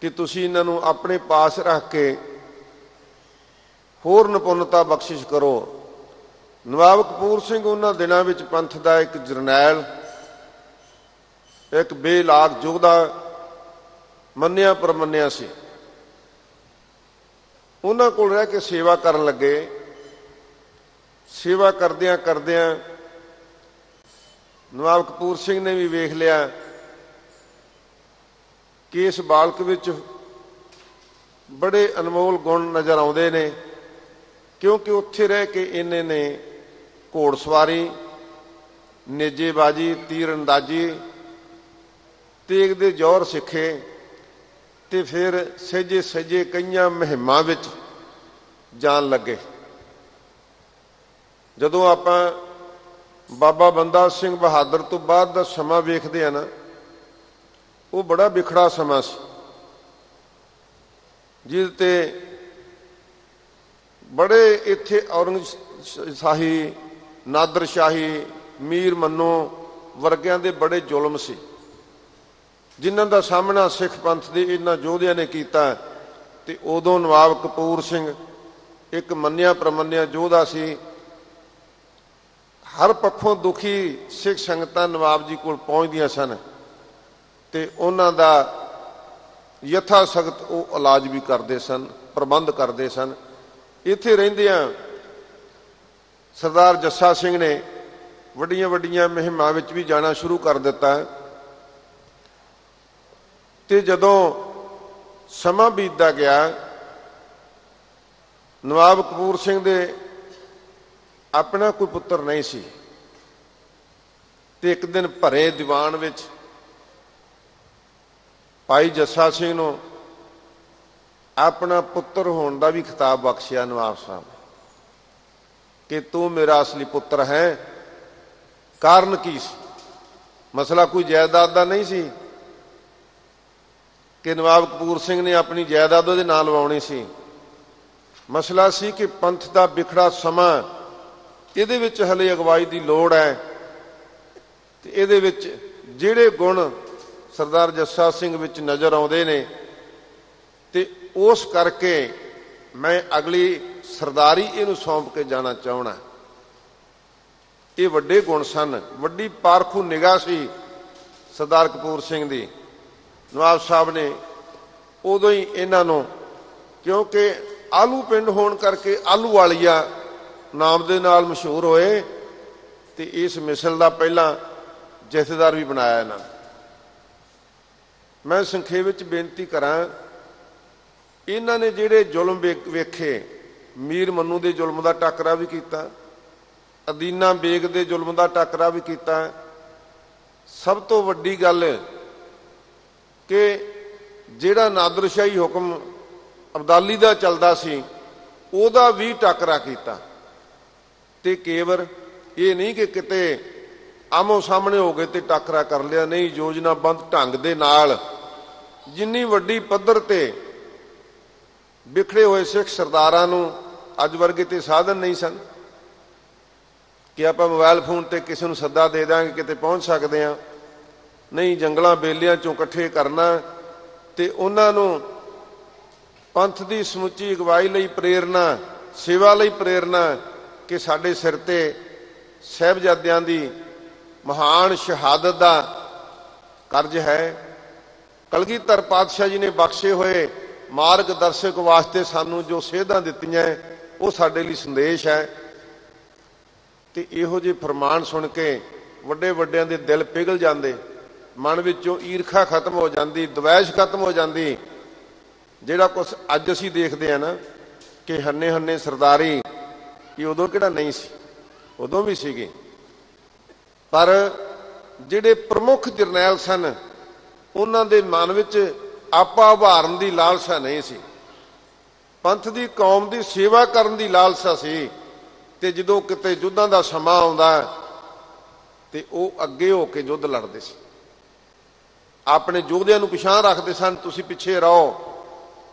ਕਿ ਤੁਸੀਂ ਇਹਨਾਂ ਨੂੰ ਆਪਣੇ ਪਾਸ ਰੱਖ ਕੇ ਹੋਰ ਨਿਪੁੰਨਤਾ ਬਖਸ਼ਿਸ਼ ਕਰੋ। ਨਵਾਬ ਕਪੂਰ ਸਿੰਘ ਉਹਨਾਂ ਦਿਨਾਂ ਵਿੱਚ ਪੰਥ ਦਾ ਇੱਕ ਜਰਨੈਲ ਇੱਕ ਬੇਲਾਗ ਯੋਧਾ ਮੰਨਿਆ ਪਰਮੰਨਿਆ ਸੀ। ਉਹਨਾਂ ਕੋਲ ਰਹਿ ਕੇ ਸੇਵਾ ਕਰਨ ਲੱਗੇ। ਸੇਵਾ ਕਰਦਿਆਂ ਕਰਦਿਆਂ ਨਵਾਬ ਕਪੂਰ ਸਿੰਘ ਨੇ ਵੀ ਵੇਖ ਲਿਆ ਕਿ ਇਸ ਬਾਲਕ ਵਿੱਚ ਬੜੇ ਅਨਮੋਲ ਗੁਣ ਨਜ਼ਰ ਆਉਂਦੇ ਨੇ, ਕਿਉਂਕਿ ਉੱਥੇ ਰਹਿ ਕੇ ਇਹਨੇ ਨੇ ਘੋੜ ਸਵਾਰੀ, ਨੇਜੇਬਾਜੀ ਤੀਰ ਅੰਦਾਜ਼ੀ ਤੇਗ ਦੇ ਜੋਰ ਸਿੱਖੇ ਤੇ ਫਿਰ ਸਹਿਜੇ ਸਹਿਜੇ ਕਈਆਂ ਮਹਿਮਾਂ ਵਿੱਚ ਜਾਣ ਲੱਗੇ। ਜਦੋਂ ਆਪਾਂ ਬਾਬਾ ਬੰਦਾ ਸਿੰਘ ਬਹਾਦਰ ਤੋਂ ਬਾਅਦ ਦਾ ਸਮਾਂ ਵੇਖਦੇ ਆ ਨਾ, ਉਹ ਬੜਾ ਵਿਖੜਾ ਸਮਾਂ ਸੀ। ਜਿਸ ਤੇ ਬੜੇ ਇੱਥੇ ਔਰੰਗ ਸ਼ਾਹੀ ਨਾਦਰ ਸ਼ਾਹੀ ਮੀਰ ਮੰਨੋ ਵਰਗਿਆਂ ਦੇ ਬੜੇ ਜ਼ੁਲਮ ਸੀ। ਜਿਨ੍ਹਾਂ ਦਾ ਸਾਹਮਣਾ ਸਿੱਖ ਪੰਥ ਦੇ ਇਹਨਾਂ ਯੋਧਿਆਂ ਨੇ ਕੀਤਾ ਤੇ ਉਦੋਂ ਨਵਾਬ ਕਪੂਰ ਸਿੰਘ ਇੱਕ ਮੰਨਿਆ ਪ੍ਰਮੰਨਿਆ ਯੋਧਾ ਸੀ। ਹਰ ਪੱਖੋਂ ਦੁਖੀ ਸਿੱਖ ਸੰਗਤਾਂ ਨਵਾਬ ਜੀ ਕੋਲ ਪਹੁੰਚਦੀਆਂ ਸਨ ਤੇ ਉਹਨਾਂ ਦਾ ਯਥਾ ਸਖਤ ਉਹ ਇਲਾਜ ਵੀ ਕਰਦੇ ਸਨ, ਪ੍ਰਬੰਧ ਕਰਦੇ ਸਨ। ਇੱਥੇ ਰਹਿੰਦਿਆਂ ਸਰਦਾਰ ਜੱਸਾ ਸਿੰਘ ਨੇ ਵੱਡੀਆਂ ਵੱਡੀਆਂ ਮਹਿਮਾ ਵਿੱਚ ਵੀ ਜਾਣਾ ਸ਼ੁਰੂ ਕਰ ਦਿੱਤਾ ਤੇ ਜਦੋਂ ਸਮਾਂ ਬੀਤਦਾ ਗਿਆ, ਨਵਾਬ ਕਪੂਰ ਸਿੰਘ ਦੇ ਆਪਣਾ ਕੋਈ ਪੁੱਤਰ ਨਹੀਂ ਸੀ। ਤੇ ਇੱਕ ਦਿਨ ਭਰੇ ਦੀਵਾਨ ਵਿੱਚ ਭਾਈ ਜੱਸਾ ਸਿੰਘ ਨੂੰ ਆਪਣਾ ਪੁੱਤਰ ਹੋਣ ਦਾ ਵੀ ਖਿਤਾਬ ਬਖਸ਼ਿਆ ਨਵਾਬ ਸਾਹਿਬ ਕਿ ਤੂੰ ਮੇਰਾ ਅਸਲੀ ਪੁੱਤਰ ਹੈ। ਕਾਰਨ ਕੀ ਸੀ? ਮਸਲਾ ਕੋਈ ਜਾਇਦਾਦ ਦਾ ਨਹੀਂ ਸੀ? ਕਿ ਨਵਾਬ ਕਪੂਰ ਸਿੰਘ ਨੇ ਆਪਣੀ ਜਾਇਦਾਦ ਉਹਦੇ ਨਾਲ ਲਵਾਉਣੀ ਸੀ। ਮਸਲਾ ਸੀ ਕਿ ਪੰਥ ਦਾ ਵਿਖੜਾ ਸਮਾਂ ਇਹਦੇ ਵਿੱਚ ਹਲੇ ਅਗਵਾਈ ਦੀ ਲੋੜ ਹੈ ਤੇ ਇਹਦੇ ਵਿੱਚ ਜਿਹੜੇ ਗੁਣ ਸਰਦਾਰ ਜੱਸਾ ਸਿੰਘ ਵਿੱਚ ਨਜ਼ਰ ਆਉਂਦੇ ਨੇ ਤੇ ਉਸ ਕਰਕੇ ਮੈਂ ਅਗਲੀ ਸਰਦਾਰੀ ਇਹਨੂੰ ਸੌਂਪ ਕੇ ਜਾਣਾ ਚਾਹਣਾ ਇਹ ਵੱਡੇ ਗੁਣ ਸਨ। ਵੱਡੀ ਪਾਰਖੂ ਨਿਗਾਹ ਸੀ ਸਰਦਾਰ ਕਪੂਰ ਸਿੰਘ ਦੀ। ਨਵਾਬ ਸਾਹਿਬ ਨੇ ਉਦੋਂ ਹੀ ਇਹਨਾਂ ਨੂੰ, ਕਿਉਂਕਿ ਆਲੂ ਪਿੰਡ ਹੋਣ ਕਰਕੇ ਆਲੂ ਵਾਲੀਆ ਨਾਮ ਦੇ ਨਾਲ ਮਸ਼ਹੂਰ ਹੋਏ ਤੇ ਇਸ ਮਿਸਲ ਦਾ ਪਹਿਲਾਂ ਜਥੇਦਾਰ ਵੀ ਬਣਾਇਆ ਇਹਨਾਂ ਮੈਂ ਸੰਖੇਪ ਵਿੱਚ ਬੇਨਤੀ ਕਰਾਂ, ਇਹਨਾਂ ਨੇ ਜਿਹੜੇ ਜ਼ੁਲਮ ਵੇਖੇ, ਮੀਰ ਮੰਨੂ ਦੇ ਜ਼ੁਲਮ ਦਾ ਟੱਕਰਾ ਵੀ ਕੀਤਾ, ਅਦੀਨਾ ਬੇਗ ਦੇ ਜ਼ੁਲਮ ਦਾ ਟੱਕਰਾ ਵੀ ਕੀਤਾ, ਸਭ ਤੋਂ ਵੱਡੀ ਗੱਲ ਕਿ ਜਿਹੜਾ ਨਾਦਰਸ਼ਾਹੀ ਹੁਕਮ ਅਬਦਾਲੀ ਦਾ ਚੱਲਦਾ ਸੀ, ਉਹਦਾ ਵੀ ਟੱਕਰਾ ਕੀਤਾ। ਤੇ ਕੇਵਰ ਇਹ ਨਹੀਂ ਕਿ ਕਿਤੇ ਆਮੋ ਸਾਹਮਣੇ ਹੋ ਗਏ ਤੇ ਟੱਕਰਾ ਕਰ ਲਿਆ, ਨਹੀਂ ਯੋਜਨਾਬੰਦ ਢੰਗ ਦੇ ਨਾਲ ਜਿੰਨੀ ਵੱਡੀ ਪੱਧਰ ਤੇ ਵਿਖੜੇ ਹੋਏ ਸਿੱਖ ਸਰਦਾਰਾਂ ਨੂੰ ਅੱਜ ਵਰਗੇ ਤੇ ਸਾਧਨ ਨਹੀਂ ਸਨ, ਕਿ ਆਪਾਂ ਮੋਬਾਈਲ ਫੋਨ ਤੇ ਕਿਸੇ ਨੂੰ ਸੱਦਾ ਦੇ ਦਾਂਗੇ, ਕਿਤੇ ਪਹੁੰਚ ਸਕਦੇ ਆ ਨਹੀਂ ਜੰਗਲਾਂ ਬੇਲਿਆਂ ਚੋਂ ਇਕੱਠੇ ਕਰਨਾ ਤੇ ਉਹਨਾਂ ਨੂੰ ਪੰਥ ਦੀ ਸਮੁੱਚੀ ਅਗਵਾਈ ਲਈ ਪ੍ਰੇਰਣਾ, ਸੇਵਾ ਲਈ ਪ੍ਰੇਰਣਾ ਕਿ ਸਾਡੇ ਸਿਰ ਤੇ ਸਹਿਬਜ਼ਾਦਿਆਂ ਦੀ ਮਹਾਨ ਸ਼ਹਾਦਤ ਦਾ ਕਰਜ਼ ਹੈ। ਕਲਗੀਧਰ ਪਾਤਸ਼ਾਹ ਜੀ ਨੇ ਬਖਸ਼ੇ ਹੋਏ ਮਾਰਗ ਦਰਸ਼ਕ ਵਾਸਤੇ ਸਾਨੂੰ ਜੋ ਸੇਧਾਂ ਦਿੱਤੀਆਂ, ਉਹ ਸਾਡੇ ਲਈ ਸੰਦੇਸ਼ ਹੈ। ਤੇ ਇਹੋ ਜਿਹੇ ਫਰਮਾਨ ਸੁਣ ਕੇ ਵੱਡੇ ਵੱਡਿਆਂ ਦੇ ਦਿਲ ਪਿਘਲ ਜਾਂਦੇ। ਮਨ ਵਿੱਚੋਂ ਈਰਖਾ ਖਤਮ ਹੋ ਜਾਂਦੀ, ਦਵੈਸ਼ ਖਤਮ ਹੋ ਜਾਂਦੀ। ਜਿਹੜਾ ਕੁਝ ਅੱਜ ਅਸੀਂ ਦੇਖਦੇ ਆ ਨਾ, ਕਿ ਹੰਨੇ ਹੰਨੇ ਸਰਦਾਰੀ ਕਿ ਉਦੋਂ ਕਿਹੜਾ ਨਹੀਂ ਸੀ? ਉਦੋਂ ਵੀ ਸੀਗੇ। ਪਰ ਜਿਹੜੇ ਪ੍ਰਮੁੱਖ ਜਰਨੈਲ ਸਨ, ਉਹਨਾਂ ਦੇ ਮਨ ਵਿੱਚ ਆਪਾ ਉਭਾਰਨ ਦੀ ਲਾਲਸਾ ਨਹੀਂ ਸੀ। ਪੰਥ ਦੀ, ਕੌਮ ਦੀ ਸੇਵਾ ਕਰਨ ਦੀ ਲਾਲਸਾ ਸੀ। ਤੇ ਜਦੋਂ ਕਿਤੇ ਯੁੱਧਾਂ ਦਾ ਸਮਾਂ ਆਉਂਦਾ, ਤੇ ਉਹ ਅੱਗੇ ਹੋ ਕੇ ਯੁੱਧ ਲੜਦੇ ਸੀ। ਆਪਣੇ ਯੋਧਿਆਂ ਨੂੰ ਪਿਛਾਂ ਰੱਖਦੇ ਸਨ, ਤੁਸੀਂ ਪਿੱਛੇ ਰਹੋ।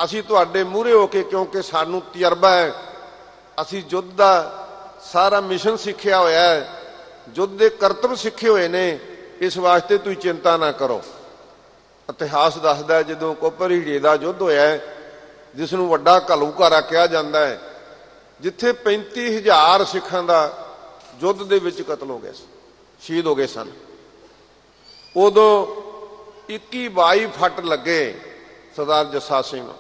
ਅਸੀਂ ਤੁਹਾਡੇ ਮੂਹਰੇ ਹੋ ਕੇ ਕਿਉਂਕਿ ਸਾਨੂੰ ਤਜਰਬਾ ਹੈ। ਅਸੀਂ ਯੁੱਧ ਦਾ ਸਾਰਾ ਮਿਸ਼ਨ ਸਿੱਖਿਆ ਹੋਇਆ ਹੈ। ਯੁੱਧ ਦੇ ਕਰਤੱਵ ਸਿੱਖੇ ਹੋਏ ਨੇ। ਇਸ ਵਾਸਤੇ ਤੁਸੀਂ ਚਿੰਤਾ ਨਾ ਕਰੋ। ਇਤਿਹਾਸ ਦੱਸਦਾ ਹੈ, ਜਦੋਂ ਕੋਪਰ ਹੀੜੇ ਦਾ ਯੁੱਧ ਹੋਇਆ ਹੈ, ਜਿਸ ਨੂੰ ਵੱਡਾ ਘਲੂਘਾਰਾ ਕਿਹਾ ਜਾਂਦਾ ਹੈ, ਜਿੱਥੇ 35000 ਸਿੱਖਾਂ ਦਾ ਯੁੱਧ ਦੇ ਵਿੱਚ ਕਤਲ ਹੋ ਗਿਆ ਸੀ, ਸ਼ਹੀਦ ਹੋ ਗਏ ਸਨ। ਉਦੋਂ 21 22 ਫੱਟ ਲੱਗੇ ਸਰਦਾਰ ਜੱਸਾ ਸਿੰਘ। ਨੂੰ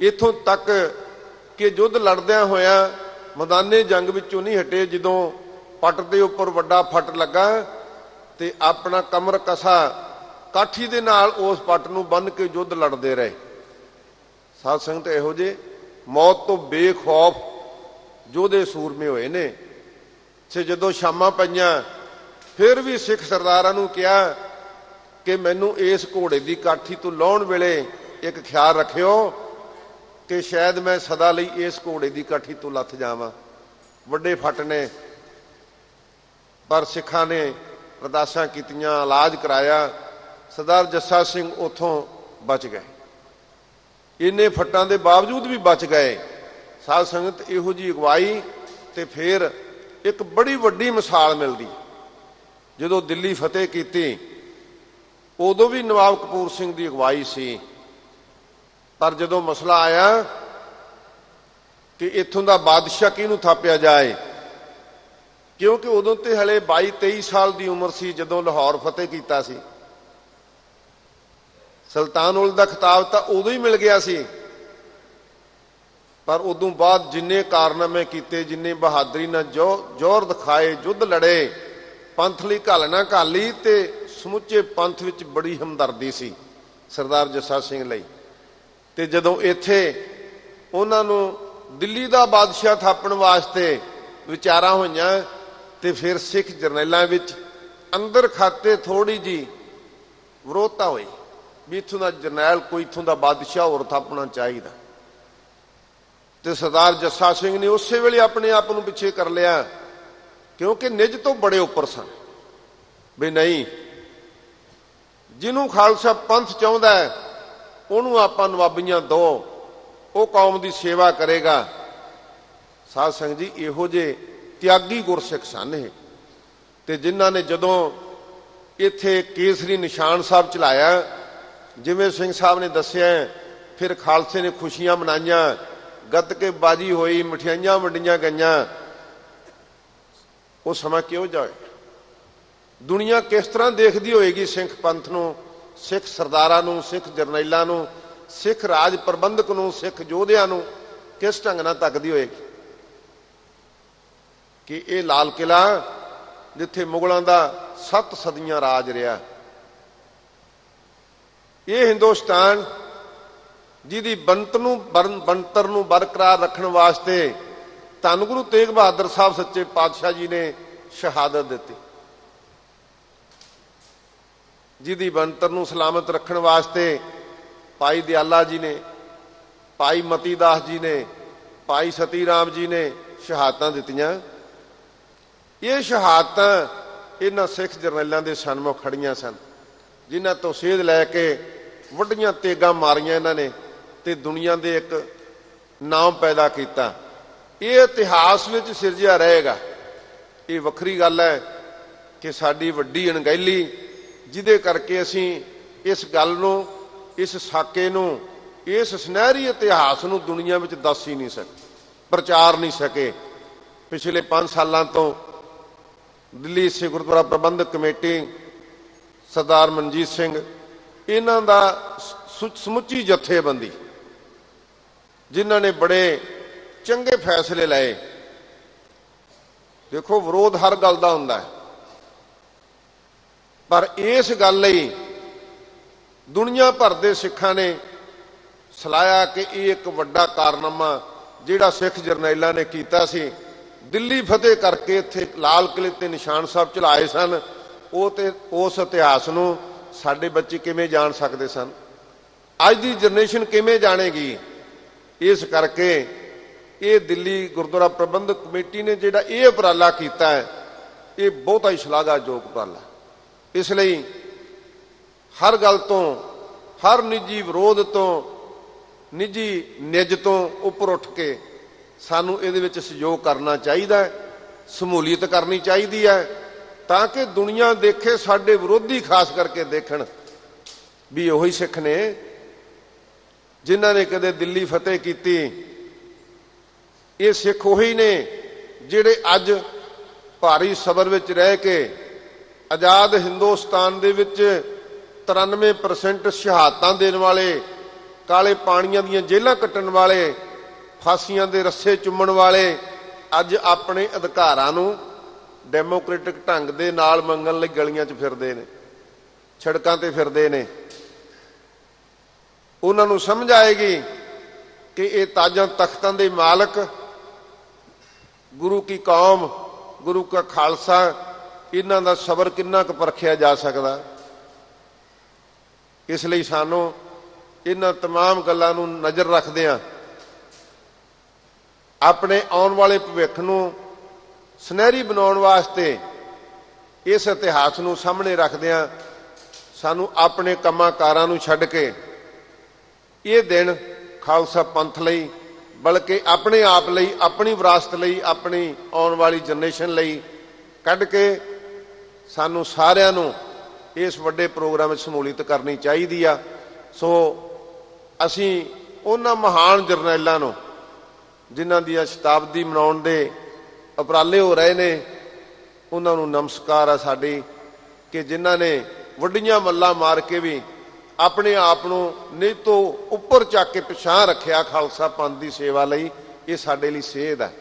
ਇਥੋਂ ਤੱਕ ਕਿ ਯੁੱਧ ਲੜਦਿਆਂ ਹੋਇਆ ਮੈਦਾਨੇ ਜੰਗ ਵਿੱਚੋਂ ਨਹੀਂ ਹਟੇ, ਜਦੋਂ ਪੱਟ ਦੇ ਉੱਪਰ ਵੱਡਾ ਫੱਟ ਲੱਗਾ ਤੇ ਆਪਣਾ ਕਮਰ ਕਸਾ ਕਾਠੀ ਦੇ ਨਾਲ ਉਸ ਪੱਟ ਨੂੰ ਬੰਨ ਕੇ ਯੁੱਧ ਲੜਦੇ ਰਹੇ। ਸਾਧ ਸੰਗਤ ਇਹੋ ਜੇ ਮੌਤ ਤੋਂ ਬੇਖੌਫ ਯੋਧੇ ਸੂਰਮੇ ਹੋਏ ਨੇ। ਸੇ ਜਦੋਂ ਸ਼ਾਮਾਂ ਪਈਆਂ, ਫਿਰ ਵੀ ਸਿੱਖ ਸਰਦਾਰਾਂ ਨੂੰ ਕਿਹਾ ਕਿ ਮੈਨੂੰ ਇਸ ਘੋੜੇ ਦੀ ਕਾਠੀ ਤੋਂ ਲਾਉਣ ਵੇਲੇ ਇੱਕ ਖਿਆਲ ਰੱਖਿਓ ਕਿ ਸ਼ਾਇਦ ਮੈਂ ਸਦਾ ਲਈ ਇਸ ਘੋੜੇ ਦੀ ਕਾਠੀ ਤੋਂ ਲੱਥ ਜਾਵਾਂ। ਵੱਡੇ ਫੱਟ ਨੇ, ਪਰ ਸਿੱਖਾਂ ਨੇ ਅਰਦਾਸਾਂ ਕੀਤੀਆਂ, ਇਲਾਜ ਕਰਾਇਆ। ਸਰਦਾਰ ਜੱਸਾ ਸਿੰਘ ਉਥੋਂ ਬਚ ਗਏ। ਇੰਨੇ ਫੱਟਾਂ ਦੇ ਬਾਵਜੂਦ ਵੀ ਬਚ ਗਏ। ਸਾਧ ਸੰਗਤ ਇਹੋ ਜੀ ਅਗਵਾਈ ਤੇ ਫਿਰ ਇੱਕ ਬੜੀ ਵੱਡੀ ਮਿਸਾਲ ਮਿਲਦੀ। ਜਦੋਂ ਦਿੱਲੀ ਫਤਿਹ ਕੀਤੀ ਉਦੋਂ ਵੀ ਨਵਾਬ ਕਪੂਰ ਸਿੰਘ ਦੀ ਅਗਵਾਈ ਸੀ। ਪਰ ਜਦੋਂ ਮਸਲਾ ਆਇਆ ਕਿ ਇੱਥੋਂ ਦਾ ਬਾਦਸ਼ਾਹ ਕਿਹਨੂੰ ਥਾਪਿਆ ਜਾਏ, ਕਿਉਂਕਿ ਉਦੋਂ ਤੇ ਹਲੇ 22 23 ਸਾਲ ਦੀ ਉਮਰ ਸੀ ਜਦੋਂ ਲਾਹੌਰ ਫਤਿਹ ਕੀਤਾ ਸੀ। ਸੁਲਤਾਨ ਉਲ ਦਾ ਖਿਤਾਬ ਤਾਂ ਉਦੋਂ ਹੀ ਮਿਲ ਗਿਆ ਸੀ। ਪਰ ਉਦੋਂ ਬਾਅਦ ਜਿੰਨੇ ਕਾਰਨਾਮੇ ਕੀਤੇ, ਜਿੰਨੇ ਬਹਾਦਰੀ ਨਾਲ ਜ਼ੋਰ ਦਿਖਾਏ, ਯੁੱਧ ਲੜੇ, ਪੰਥ ਲਈ ਘਾਲਣਾ ਘਾਲੀ ਤੇ ਸਮੁੱਚੇ ਪੰਥ ਵਿੱਚ ਬੜੀ ਹਮਦਰਦੀ ਸੀ ਸਰਦਾਰ ਜੱਸਾ ਸਿੰਘ ਲਈ। ਤੇ ਜਦੋਂ ਇੱਥੇ ਉਹਨਾਂ ਨੂੰ ਦਿੱਲੀ ਦਾ ਬਾਦਸ਼ਾਹ ਥਾਪਣ ਵਾਸਤੇ ਵਿਚਾਰਾਂ ਹੋਈਆਂ, ਤੇ ਫਿਰ ਸਿੱਖ ਜਰਨੈਲਾਂ ਵਿੱਚ ਅੰਦਰ ਖਾਤੇ ਥੋੜੀ ਜੀ ਵਿਰੋਧਤਾ ਹੋਈ ਵੀ ਇਥੋਂ ਦਾ ਜਰਨੈਲ ਕੋਈ ਇਥੋਂ ਦਾ ਬਾਦਸ਼ਾਹ ਹੋਰ ਥਾਪਣਾ ਚਾਹੀਦਾ। ਤੇ ਸਰਦਾਰ ਜੱਸਾ ਸਿੰਘ ਨੇ ਉਸੇ ਵੇਲੇ ਆਪਣੇ ਆਪ ਨੂੰ ਪਿੱਛੇ ਕਰ ਲਿਆ, ਕਿਉਂਕਿ ਨਿੱਜ ਤੋਂ ਬੜੇ ਉੱਪਰ ਸਨ। ਵੀ ਨਹੀਂ ਜਿਹਨੂੰ ਖਾਲਸਾ ਪੰਥ ਚਾਹੁੰਦਾ ਹੈ, ਉਹਨੂੰ ਆਪਾਂ ਨਵਾਬੀਆਂ ਦੋ ਉਹ ਕੌਮ ਦੀ ਸੇਵਾ ਕਰੇਗਾ। ਸਾਧ ਸੰਗਤ ਜੀ, ਇਹੋ ਜੇ ਤਿਆਗੀ ਗੁਰਸਿੱਖ ਸਨ ਇਹ। ਤੇ ਜਿਨ੍ਹਾਂ ਨੇ ਜਦੋਂ ਇੱਥੇ ਕੇਸਰੀ ਨਿਸ਼ਾਨ ਸਾਹਿਬ ਚਲਾਇਆ, ਜਿਵੇਂ ਸਿੰਘ ਸਾਹਿਬ ਨੇ ਦੱਸਿਆ, ਫਿਰ ਖਾਲਸੇ ਨੇ ਖੁਸ਼ੀਆਂ ਮਨਾਈਆਂ ਗੱਤਕੇ ਬਾਜੀ ਹੋਈ, ਮਠਿਆਈਆਂ ਵੰਡੀਆਂ ਗਈਆਂ, ਉਹ ਸਮਾਂ ਕਿਉਂ ਜਾਏ? ਦੁਨੀਆ ਕਿਸ ਤਰ੍ਹਾਂ ਦੇਖਦੀ ਹੋਏਗੀ ਸਿੱਖ ਪੰਥ ਨੂੰ, ਸਿੱਖ ਸਰਦਾਰਾਂ ਨੂੰ, ਸਿੱਖ ਜਰਨੈਲਾਂ ਨੂੰ, ਸਿੱਖ ਰਾਜ ਪ੍ਰਬੰਧਕ ਨੂੰ, ਸਿੱਖ ਯੋਧਿਆਂ ਨੂੰ ਕਿਸ ਢੰਗ ਨਾਲ ਤੱਕਦੀ ਹੋਏਗੀ? ਕਿ ਇਹ ਲਾਲ ਕਿਲਾ ਜਿੱਥੇ ਮੁਗਲਾਂ ਦਾ 7 ਸਦੀਆਂ ਰਾਜ ਰਿਹਾ ਇਹ ਹਿੰਦੁਸਤਾਨ ਜਿਹਦੀ ਬੰਤ ਨੂੰ ਬੰਤਰ ਨੂੰ ਬਰਕਰਾਰ ਰੱਖਣ ਵਾਸਤੇ ਧੰਨ ਗੁਰੂ ਤੇਗ ਬਹਾਦਰ ਸਾਹਿਬ ਸੱਚੇ ਪਾਤਸ਼ਾਹ ਜੀ ਨੇ ਸ਼ਹਾਦਤ ਦਿੱਤੀ। ਜਿਹਦੀ ਬੰਤਰ ਨੂੰ ਸਲਾਮਤ ਰੱਖਣ ਵਾਸਤੇ ਭਾਈ ਦਿਆਲਾ ਜੀ ਨੇ, ਭਾਈ ਮਤੀ ਦਾਸ ਜੀ ਨੇ, ਭਾਈ ਸਤੀ ਰਾਮ ਜੀ ਨੇ ਸ਼ਹਾਦਤਾਂ ਦਿੱਤੀਆਂ। ਇਹ ਸ਼ਹਾਦਤਾਂ ਇਹਨਾਂ ਸਿੱਖ ਜਰਨੈਲਾਂ ਦੇ ਸਨਮੁਖ ਖੜੀਆਂ ਸਨ, ਜਿਨ੍ਹਾਂ ਤੋਂ ਸੇਧ ਲੈ ਕੇ ਵੱਡੀਆਂ ਤੇਗਾਂ ਮਾਰੀਆਂ ਇਹਨਾਂ ਨੇ ਤੇ ਦੁਨੀਆ ਦੇ ਇੱਕ ਨਾਮ ਪੈਦਾ ਕੀਤਾ। ਇਹ ਇਤਿਹਾਸ ਵਿੱਚ ਸਿਰਜਿਆ ਰਹੇਗਾ। ਇਹ ਵੱਖਰੀ ਗੱਲ ਹੈ ਕਿ ਸਾਡੀ ਵੱਡੀ ਅਣਗਹਿਲੀ ਜਿਹਦੇ ਕਰਕੇ ਅਸੀਂ ਇਸ ਗੱਲ ਨੂੰ, ਇਸ ਸਾਕੇ ਨੂੰ, ਇਸ ਸੁਨਹਿਰੀ ਇਤਿਹਾਸ ਨੂੰ ਦੁਨੀਆ ਵਿੱਚ ਦੱਸ ਹੀ ਨਹੀਂ ਸਕੇ, ਪ੍ਰਚਾਰ ਨਹੀਂ ਸਕੇ। ਪਿਛਲੇ 5 ਸਾਲਾਂ ਤੋਂ ਦਿੱਲੀ ਸਿੱਖ ਗੁਰਦੁਆਰਾ ਪ੍ਰਬੰਧਕ ਕਮੇਟੀ ਸਰਦਾਰ ਮਨਜੀਤ ਸਿੰਘ, ਇਹਨਾਂ ਦਾ ਸੁ- ਸਮੁੱਚੀ ਜਥੇਬੰਦੀ, ਜਿਨ੍ਹਾਂ ਨੇ ਬੜੇ ਚੰਗੇ ਫੈਸਲੇ ਲਏ। ਦੇਖੋ ਵਿਰੋਧ ਹਰ ਗੱਲ ਦਾ ਹੁੰਦਾ ਹੈ। ਪਰ ਇਸ ਗੱਲ ਲਈ ਦੁਨੀਆ ਭਰ ਦੇ ਸਿੱਖਾਂ ਨੇ ਸਲਾਇਆ ਕਿ ਇਹ ਇੱਕ ਵੱਡਾ ਕਾਰਨਾਮਾ ਜਿਹੜਾ ਸਿੱਖ ਜਰਨੈਲਾਂ ਨੇ ਕੀਤਾ ਸੀ। ਦਿੱਲੀ ਫਤਿਹ ਕਰਕੇ ਇੱਥੇ ਲਾਲ ਕਿਲੇ ਤੇ ਨਿਸ਼ਾਨ ਸਾਹਿਬ ਚਲਾਏ ਸਨ। ਉਹ ਤੇ ਉਸ ਇਤਿਹਾਸ ਨੂੰ ਸਾਡੇ ਬੱਚੇ ਕਿਵੇਂ ਜਾਣ ਸਕਦੇ ਸਨ? ਅੱਜ ਦੀ ਜਨਰੇਸ਼ਨ ਕਿਵੇਂ ਜਾਣੇਗੀ? ਇਸ ਕਰਕੇ ਇਹ ਦਿੱਲੀ ਗੁਰਦੁਆਰਾ ਪ੍ਰਬੰਧਕ ਕਮੇਟੀ ਨੇ ਜਿਹੜਾ ਇਹ ਉਪਰਾਲਾ ਕੀਤਾ ਹੈ, ਇਹ ਬਹੁਤਾ ਹੀ ਸ਼ਲਾਘਾਯੋਗ ਉਪਰਾਲਾ ਇਸ ਲਈ ਹਰ ਗੱਲ ਤੋਂ, ਹਰ ਨਿੱਜੀ ਵਿਰੋਧ ਤੋਂ, ਨਿੱਜੀ ਨਿੱਜ ਤੋਂ ਉੱਪਰ ਉੱਠ ਕੇ ਸਾਨੂੰ ਇਹਦੇ ਵਿੱਚ ਸਹਿਯੋਗ ਕਰਨਾ ਚਾਹੀਦਾ ਹੈ, ਸਮੂਲੀਅਤ ਕਰਨੀ ਚਾਹੀਦੀ ਹੈ, ਤਾਂ ਕਿ ਦੁਨੀਆ ਦੇਖੇ ਸਾਡੇ ਵਿਰੋਧੀ ਖਾਸ ਕਰਕੇ ਦੇਖਣ ਵੀ ਉਹੀ ਸਿੱਖ ਨੇ, ਜਿਨ੍ਹਾਂ ਨੇ ਕਦੇ ਦਿੱਲੀ ਫਤਿਹ ਕੀਤੀ। ਇਹ ਸਿੱਖ ਉਹੀ ਨੇ ਜਿਹੜੇ ਅੱਜ ਭਾਰੀ ਸਬਰ ਵਿੱਚ ਰਹਿ ਕੇ ਆਜ਼ਾਦ ਹਿੰਦੁਸਤਾਨ ਦੇ ਵਿੱਚ 93% ਸ਼ਹਾਦਤਾਂ ਦੇਣ ਵਾਲੇ, ਕਾਲੇ ਪਾਣੀਆਂ ਦੀਆਂ ਜੇਲ੍ਹਾਂ ਕੱਟਣ ਵਾਲੇ, ਫਾਂਸੀਆਂ ਦੇ ਰੱਸੇ ਚੁੰਮਣ ਵਾਲੇ, ਅੱਜ ਆਪਣੇ ਅਧਿਕਾਰਾਂ ਨੂੰ ਡੈਮੋਕ੍ਰੈਟਿਕ ਢੰਗ ਦੇ ਨਾਲ ਮੰਗਣ ਲਈ ਗਲੀਆਂ 'ਚ ਫਿਰਦੇ ਨੇ, ਸੜਕਾਂ ਤੇ ਫਿਰਦੇ ਨੇ। ਉਹਨਾਂ ਨੂੰ ਸਮਝ ਆਏਗੀ ਕਿ ਇਹ ਤਾਜਾਂ ਤਖਤਾਂ ਦੇ ਮਾਲਕ, ਗੁਰੂ ਕੀ ਕੌਮ, ਗੁਰੂ ਕਾ ਖਾਲਸਾ ਇਹਨਾਂ ਦਾ ਸਬਰ ਕਿੰਨਾ ਕੁ ਪਰਖਿਆ ਜਾ ਸਕਦਾ ਇਸ ਲਈ ਸਾਨੂੰ ਇਹਨਾਂ तमाम ਗੱਲਾਂ ਨੂੰ ਨਜ਼ਰ ਰੱਖਦਿਆਂ ਆਪਣੇ ਆਉਣ ਵਾਲੇ ਭਵਿੱਖ ਨੂੰ ਸੁਨਹਿਰੀ ਬਣਾਉਣ ਵਾਸਤੇ ਇਸ ਇਤਿਹਾਸ ਨੂੰ ਸਾਹਮਣੇ ਰੱਖਦਿਆਂ ਸਾਨੂੰ ਆਪਣੇ ਕੰਮਾਂ ਕਾਰਾਂ ਨੂੰ ਛੱਡ ਕੇ ਇਹ ਦਿਨ ਖਾਲਸਾ ਪੰਥ ਲਈ ਬਲਕਿ ਆਪਣੇ ਆਪ ਲਈ ਆਪਣੀ ਵਿਰਾਸਤ ਲਈ ਆਪਣੀ ਆਉਣ ਵਾਲੀ ਜਨਰੇਸ਼ਨ ਲਈ ਕੱਢ ਕੇ ਸਾਨੂੰ ਸਾਰਿਆਂ ਨੂੰ ਇਸ ਵੱਡੇ ਪ੍ਰੋਗਰਾਮ ਵਿੱਚ ਸਮੂਲੀਅਤ ਕਰਨੀ ਚਾਹੀਦੀ ਆ। ਸੋ ਅਸੀਂ ਉਹਨਾਂ ਮਹਾਨ ਜਰਨੈਲਾਂ ਨੂੰ, ਜਿਨ੍ਹਾਂ ਦੀ ਸ਼ਤਾਬਦੀ ਮਨਾਉਣ ਦੇ ਉਪਰਾਲੇ ਹੋ ਰਹੇ ਨੇ, ਉਹਨਾਂ ਨੂੰ ਨਮਸਕਾਰ ਆ ਸਾਡੀ ਕਿ ਜਿਨ੍ਹਾਂ ਨੇ ਵੱਡੀਆਂ ਮੱਲਾਂ ਮਾਰ ਕੇ ਵੀ ਆਪਣੇ ਆਪ ਨੂੰ ਨਿਜ ਤੋਂ ਉੱਪਰ ਚੱਕ ਕੇ ਪਛਾਣ ਰੱਖਿਆ ਖਾਲਸਾ ਪੰਥ ਦੀ ਸੇਵਾ ਲਈ। ਇਹ ਸਾਡੇ ਲਈ ਸੇਧ ਹੈ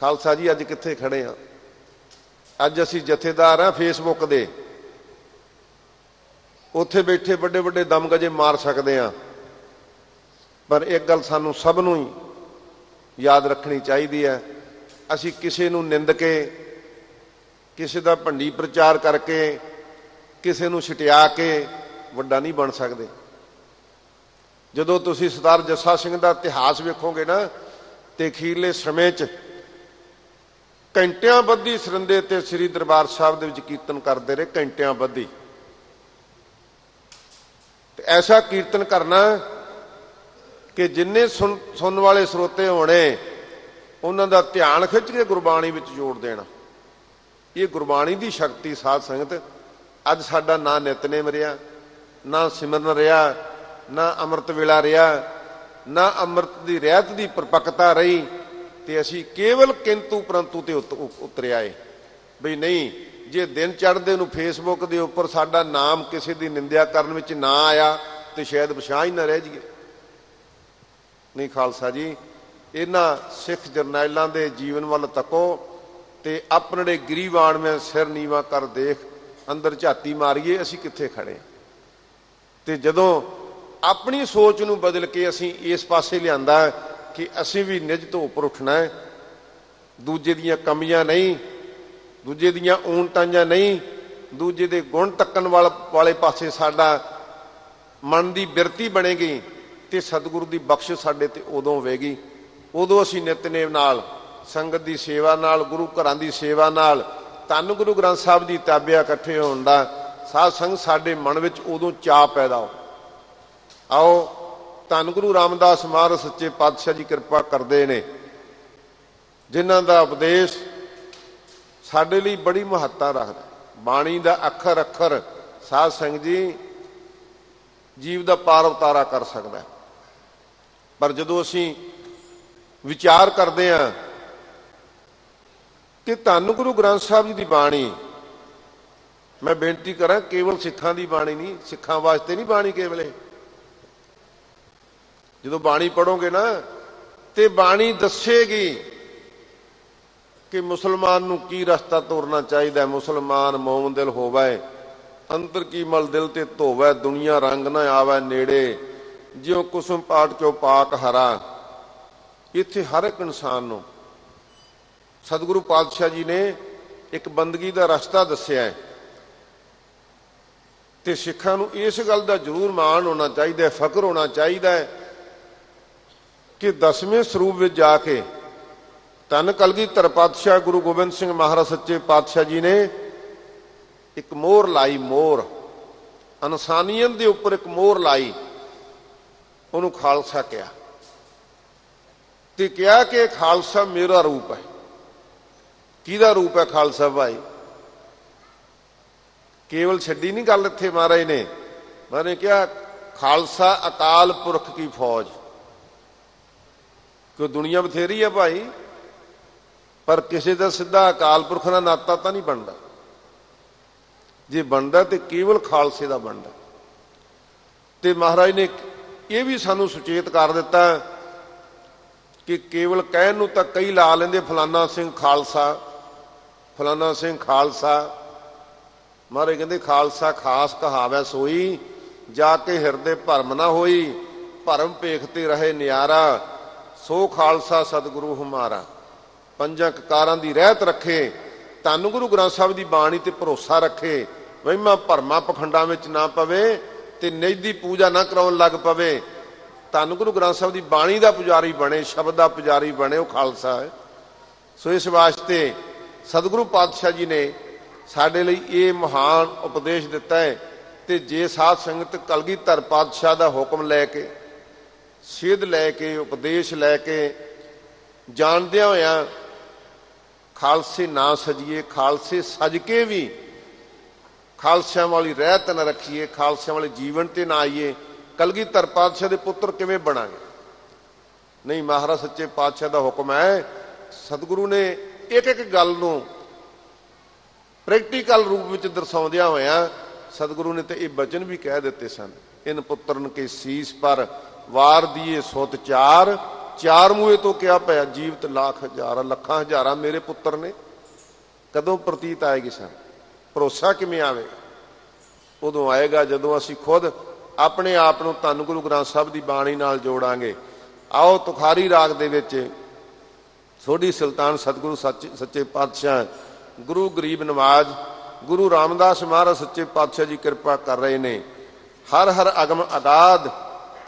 ਖਾਲਸਾ ਜੀ, ਅੱਜ ਕਿੱਥੇ ਖੜੇ ਆ? ਅੱਜ ਅਸੀਂ ਜਥੇਦਾਰ ਆ ਫੇਸਬੁੱਕ ਦੇ। ਉੱਥੇ ਬੈਠੇ ਵੱਡੇ ਵੱਡੇ ਦਮ ਗਜੇ ਮਾਰ ਸਕਦੇ ਆ ਪਰ ਇੱਕ ਗੱਲ ਸਾਨੂੰ ਸਭ ਨੂੰ ਹੀ ਯਾਦ ਰੱਖਣੀ ਚਾਹੀਦੀ ਹੈ। ਅਸੀਂ ਕਿਸੇ ਨੂੰ ਨਿੰਦ ਕੇ, ਕਿਸੇ ਦਾ ਭੰਡੀ ਪ੍ਰਚਾਰ ਕਰਕੇ, ਕਿਸੇ ਨੂੰ ਛਟਿਆ ਕੇ ਵੱਡਾ ਨਹੀਂ ਬਣ ਸਕਦੇ। ਜਦੋਂ ਤੁਸੀਂ ਸਰਦਾਰ ਜੱਸਾ ਸਿੰਘ ਦਾ ਇਤਿਹਾਸ ਵੇਖੋਗੇ ਨਾ, ਤੇ ਅਖੀਰਲੇ ਸਮੇਂ 'ਚ ਘੰਟਿਆਂ ਬੱਧੀ ਸਰਿੰਦੇ ਤੇ ਸ੍ਰੀ ਦਰਬਾਰ ਸਾਹਿਬ ਦੇ ਵਿੱਚ ਕੀਰਤਨ ਕਰਦੇ ਰਹੇ, ਘੰਟਿਆਂ ਬੱਧੀ। ਤੇ ਐਸਾ ਕੀਰਤਨ ਕਰਨਾ ਕਿ ਜਿੰਨੇ ਸੁਣ, ਸੁਣਨ ਵਾਲੇ ਸਰੋਤੇ ਹੋਣੇ, ਉਹਨਾਂ ਦਾ ਧਿਆਨ ਖਿੱਚ ਕੇ ਗੁਰਬਾਣੀ ਵਿੱਚ ਜੋੜ ਦੇਣਾ। ਇਹ ਗੁਰਬਾਣੀ ਦੀ ਸ਼ਕਤੀ ਸਾਧ ਸੰਗਤ, ਅੱਜ ਸਾਡਾ ਨਾ ਨਿਤਨੇਮ ਰਿਹਾ, ਨਾ ਸਿਮਰਨ ਰਿਹਾ, ਨਾ ਅੰਮ੍ਰਿਤ ਵੇਲਾ ਰਿਹਾ, ਨਾ ਅੰਮ੍ਰਿਤ ਦੀ ਰਹਿਤ ਦੀ ਪਰਪੱਕਤਾ ਰਹੀ ਤੇ ਅਸੀਂ ਕੇਵਲ ਕਿੰਤੂ ਪਰੰਤੂ ਤੇ ਉਤਰਿਆ ਏ। ਬਈ ਨਹੀਂ, ਜੇ ਦਿਨ ਚੜ੍ਹਦੇ ਨੂੰ ਫੇਸਬੁੱਕ ਦੇ ਉੱਪਰ ਸਾਡਾ ਨਾਮ ਕਿਸੇ ਦੀ ਨਿੰਦਿਆ ਕਰਨ ਵਿੱਚ ਨਾ ਆਇਆ, ਤੇ ਸ਼ਾਇਦ ਪਛਾਣ ਹੀ ਨਾ ਰਹਿ ਜਾਈਏ। ਨਹੀਂ ਖਾਲਸਾ ਜੀ, ਇਹਨਾਂ ਸਿੱਖ ਜਰਨੈਲਾਂ ਦੇ ਜੀਵਨ ਵੱਲ ਤੱਕੋ ਤੇ ਆਪਣੇ ਗਰੀਬਾਨ ਮੈਂ ਸਿਰ ਨੀਵਾ ਕਰ ਦੇਖ, ਅੰਦਰ ਝਾਤੀ ਮਾਰੀਏ, ਅਸੀਂ ਕਿੱਥੇ ਖੜੇ ਤੇ ਜਦੋਂ ਆਪਣੀ ਸੋਚ ਨੂੰ ਬਦਲ ਕੇ ਅਸੀਂ ਇਸ ਪਾਸੇ ਲਿਆਂਦਾ ਕਿ ਅਸੀਂ ਵੀ ਨਿਜ ਤੋਂ ਉੱਪਰ ਉੱਠਣਾ ਹੈ। ਦੂਜੇ ਦੀਆਂ ਕਮੀਆਂ ਨਹੀਂ, ਦੂਜੇ ਦੀਆਂ ਊਣਤਾਂਆਂ ਨਹੀਂ, ਦੂਜੇ ਦੇ ਗੁਣ ਤੱਕਣ ਵਾਲੇ ਪਾਸੇ ਸਾਡਾ ਮਨ ਦੀ ਬਿਰਤੀ ਬਣੇਗੀ ਤੇ ਸਤਿਗੁਰੂ ਦੀ ਬਖਸ਼ਿਸ਼ ਸਾਡੇ ਤੇ ਉਦੋਂ ਹੋਵੇਗੀ। ਉਦੋਂ ਅਸੀਂ ਨਿਤਨੇਮ ਨਾਲ, ਸੰਗਤ ਦੀ ਸੇਵਾ ਨਾਲ, ਗੁਰੂ ਘਰਾਂ ਦੀ ਸੇਵਾ ਨਾਲ ਤਨ ਗੁਰੂ ਗ੍ਰੰਥ ਸਾਹਿਬ ਦੀ ਤਾਬਿਆ ਇਕੱਠੇ ਹੋਣ ਦਾ ਸਾਧ ਸੰਗ ਸਾਡੇ ਮਨ ਵਿੱਚ ਉਦੋਂ ਚਾਹ ਪੈਦਾ ਹੋ। ਆਓ ਧੰਨ ਗੁਰੂ ਰਾਮਦਾਸ ਮਹਾਰਾਜ ਸੱਚੇ ਪਾਤਸ਼ਾਹ ਜੀ ਕਿਰਪਾ ਕਰਦੇ ਨੇ, ਜਿਨ੍ਹਾਂ ਦਾ ਉਪਦੇਸ਼ ਸਾਡੇ ਲਈ ਬੜੀ ਮਹੱਤਤਾ ਰੱਖਦਾ ਬਾਣੀ ਦਾ ਅੱਖਰ ਅੱਖਰ ਸਾਧ ਸੰਗ ਜੀ ਜੀਵ ਦਾ ਪਾਰ ਉਤਾਰਾ ਕਰ ਸਕਦਾ ਪਰ ਜਦੋਂ ਅਸੀਂ ਵਿਚਾਰ ਕਰਦੇ ਹਾਂ ਕਿ ਧੰਨ ਗੁਰੂ ਗ੍ਰੰਥ ਸਾਹਿਬ ਜੀ ਦੀ ਬਾਣੀ, ਮੈਂ ਬੇਨਤੀ ਕਰਾਂ ਕੇਵਲ ਸਿੱਖਾਂ ਦੀ ਬਾਣੀ ਨਹੀਂ, ਸਿੱਖਾਂ ਵਾਸਤੇ ਨਹੀਂ ਬਾਣੀ ਕੇਵਲ ਇਹ। ਜਦੋਂ ਬਾਣੀ ਪੜੋਗੇ ਨਾ, ਤੇ ਬਾਣੀ ਦੱਸੇਗੀ ਕਿ ਮੁਸਲਮਾਨ ਨੂੰ ਕੀ ਰਸਤਾ ਤੋਰਨਾ ਚਾਹੀਦਾ ਮੁਸਲਮਾਨ ਮੌਨ ਦਿਲ ਹੋਵੇ, ਅੰਦਰ ਕੀ ਮਲ ਦਿਲ ਤੇ ਧੋਵੇ, ਦੁਨੀਆ ਰੰਗ ਨਾ ਆਵੇ ਨੇੜੇ, ਜਿਉ ਕੁਸਮ ਪਾਟ ਚੋ ਪਾਕ ਹਰਾ। ਇੱਥੇ ਹਰ ਇੱਕ ਇਨਸਾਨ ਨੂੰ ਸਤਿਗੁਰੂ ਪਾਤਸ਼ਾਹ ਜੀ ਨੇ ਇੱਕ ਬੰਦਗੀ ਦਾ ਰਸਤਾ ਦੱਸਿਆ ਹੈ। ਤੇ ਸਿੱਖਾਂ ਨੂੰ ਇਸ ਗੱਲ ਦਾ ਜ਼ਰੂਰ ਮਾਣ ਹੋਣਾ ਚਾਹੀਦਾ ਹੈ ਫਕਰ ਹੋਣਾ ਚਾਹੀਦਾ ਹੈ ਕਿ ਦਸਵੇਂ ਸਰੂਪ ਵਿੱਚ ਜਾ ਕੇ ਤਨ ਕਲਗੀਧਰ ਪਾਤਸ਼ਾਹ ਗੁਰੂ ਗੋਬਿੰਦ ਸਿੰਘ ਮਹਾਰਾਜ ਸੱਚੇ ਪਾਤਸ਼ਾਹ ਜੀ ਨੇ ਇੱਕ ਮੋਹਰ ਲਾਈ, ਮੋਹਰ। ਇਨਸਾਨੀਅਤ ਦੇ ਉੱਪਰ ਇੱਕ ਮੋਹਰ ਲਾਈ, ਉਹਨੂੰ ਖਾਲਸਾ ਕਿਹਾ। ਤੇ ਕਿਹਾ ਕਿ ਖਾਲਸਾ ਮੇਰਾ ਰੂਪ ਹੈ। ਕਿਹਦਾ ਰੂਪ ਹੈ ਖਾਲਸਾ ਭਾਈ? ਕੇਵਲ ਛੱਡੀ ਨਹੀਂ ਗੱਲ ਇੱਥੇ ਮਹਾਰਾਜ ਨੇ। ਮਾਰੇ ਕਿਹਾ, ਖਾਲਸਾ ਅਕਾਲ ਪੁਰਖ ਕੀ ਫੌਜ? ਕਿ ਦੁਨੀਆ ਬਥੇਰੀ ਹੈ ਭਾਈ, ਪਰ ਕਿਸੇ ਦਾ ਸਿੱਧਾ ਅਕਾਲ ਪੁਰਖ ਨਾਲ ਨਾਤਾ ਤਾਂ ਨਹੀਂ ਬਣਦਾ। ਜੇ ਬਣਦਾ ਤੇ ਕੇਵਲ ਖਾਲਸੇ ਦਾ ਬਣਦਾ। ਤੇ ਮਹਾਰਾਜ ਨੇ ਇਹ ਵੀ ਸਾਨੂੰ ਸੁਚੇਤ ਕਰ ਦਿੱਤਾ ਕਿ ਕੇਵਲ ਕਹਿਣ ਨੂੰ ਤਾਂ ਕਈ ਲਾ ਲੈਂਦੇ, ਫਲਾਨਾ ਸਿੰਘ ਖਾਲਸਾ, ਫਲਾਨਾ ਸਿੰਘ ਖਾਲਸਾ। ਮਹਾਰਾਜ ਕਹਿੰਦੇ, ਖਾਲਸਾ ਖਾਸ ਕਹਾਵੈ ਸੋਈ, ਜਾ ਕੇ ਹਿਰਦੇ ਭਰਮ ਨਾ ਹੋਈ, ਭਰਮ ਪੇਖਤੇ ਰਹੇ ਨਿਆਰਾ ਸੋ ਖਾਲਸਾ ਸਤਿਗੁਰੂ ਹਮਾਰਾ। ਪੰਜਾਂ ਕਕਾਰਾਂ ਦੀ ਰਹਿਤ ਰੱਖੇ, ਧੰਨ ਗੁਰੂ ਗ੍ਰੰਥ ਸਾਹਿਬ ਦੀ ਬਾਣੀ ਤੇ ਭਰੋਸਾ ਰੱਖੇ। ਵਹਿਮਾ ਭਰਮਾ ਪਖੰਡਾਂ ਵਿੱਚ ਨਾ ਪਵੇ ਤੇ ਨਿਜ ਦੀ ਪੂਜਾ ਨਾ ਕਰਾਉਣ ਲੱਗ ਪਵੇ। ਧੰਨ ਗੁਰੂ ਗ੍ਰੰਥ ਸਾਹਿਬ ਦੀ ਬਾਣੀ ਦਾ ਪੁਜਾਰੀ ਬਣੇ, ਸ਼ਬਦ ਦਾ ਪੁਜਾਰੀ ਬਣੇ, ਉਹ ਖਾਲਸਾ ਹੈ। ਸੋ ਇਸ ਵਾਸਤੇ ਸਤਿਗੁਰੂ ਪਾਤਸ਼ਾਹ ਜੀ ਨੇ ਸਾਡੇ ਲਈ ਇਹ ਮਹਾਨ ਉਪਦੇਸ਼ ਦਿੱਤਾ ਹੈ ਤੇ ਜੇ ਸਾਧ ਸੰਗਤ ਕਲਗੀਧਰ ਪਾਤਸ਼ਾਹ ਦਾ ਹੁਕਮ ਲੈ ਕੇ ਸੇਧ ਲੈ ਕੇ, ਉਪਦੇਸ਼ ਲੈ ਕੇ ਜਾਣਦਿਆਂ ਹੋਇਆਂ ਖਾਲਸੇ ਨਾ ਸਜੀਏ, ਖਾਲਸੇ ਸਜ ਕੇ ਵੀ ਖਾਲਸਿਆਂ ਵਾਲੀ ਰਹਿਤ ਨਾ ਰੱਖੀਏ, ਖਾਲਸਿਆਂ ਵਾਲੇ ਜੀਵਨ ਤੇ ਨਾ ਆਈਏ। ਕਲਗੀਧਰ ਪਾਤਸ਼ਾਹ ਦੇ ਪੁੱਤਰ ਕਿਵੇਂ ਬਣਾਂਗੇ? ਨਹੀਂ ਮਹਾਰਾਜ, ਸੱਚੇ ਪਾਤਸ਼ਾਹ ਦਾ ਹੁਕਮ ਹੈ, ਸਤਿਗੁਰੂ ਨੇ ਇੱਕ ਇੱਕ ਗੱਲ ਨੂੰ ਪ੍ਰੈਕਟੀਕਲ ਰੂਪ ਵਿੱਚ ਦਰਸਾਉਂਦਿਆਂ ਹੋਇਆਂ ਸਤਿਗੁਰੂ ਨੇ ਤੇ ਇਹ ਬਚਨ ਵੀ ਕਹਿ ਦਿੱਤੇ ਸਨ। ਇਨ ਪੁੱਤਰਨ ਕੇ ਸੀਸ ਪਰ ਵਾਰ ਦੀਏ ਸੁਤ ਚਾਰ ਚਾਰ ਮੂਏ ਤੋਂ ਕਿਹਾ ਪਿਆ? ਜੀਵਤ ਲੱਖ ਹਜ਼ਾਰਾਂ, ਲੱਖਾਂ ਹਜ਼ਾਰਾਂ ਮੇਰੇ ਪੁੱਤਰ ਨੇ। ਕਦੋਂ ਪ੍ਰਤੀਤ ਆਏਗੀ ਸਨ ਭਰੋਸਾ ਕਿਵੇਂ ਆਵੇ? ਉਦੋਂ ਆਏਗਾ ਜਦੋਂ ਅਸੀਂ ਖੁਦ ਆਪਣੇ ਆਪ ਨੂੰ ਧੰਨ ਗੁਰੂ ਗ੍ਰੰਥ ਸਾਹਿਬ ਦੀ ਬਾਣੀ ਨਾਲ ਜੋੜਾਂਗੇ। ਆਓ ਤੁਖਾਰੀ ਰਾਗ ਦੇ ਵਿੱਚ ਥੋੜੀ ਸੁਲਤਾਨ ਸਤਿਗੁਰੂ ਸੱਚੇ ਪਾਤਸ਼ਾਹ, ਗੁਰੂ ਗਰੀਬ ਨਵਾਜ, ਗੁਰੂ ਰਾਮਦਾਸ ਮਹਾਰਾਜ ਸੱਚੇ ਪਾਤਸ਼ਾਹ ਜੀ ਕਿਰਪਾ ਕਰ ਰਹੇ ਨੇ। ਹਰ ਹਰ ਅਗਮ ਅਗਾਧ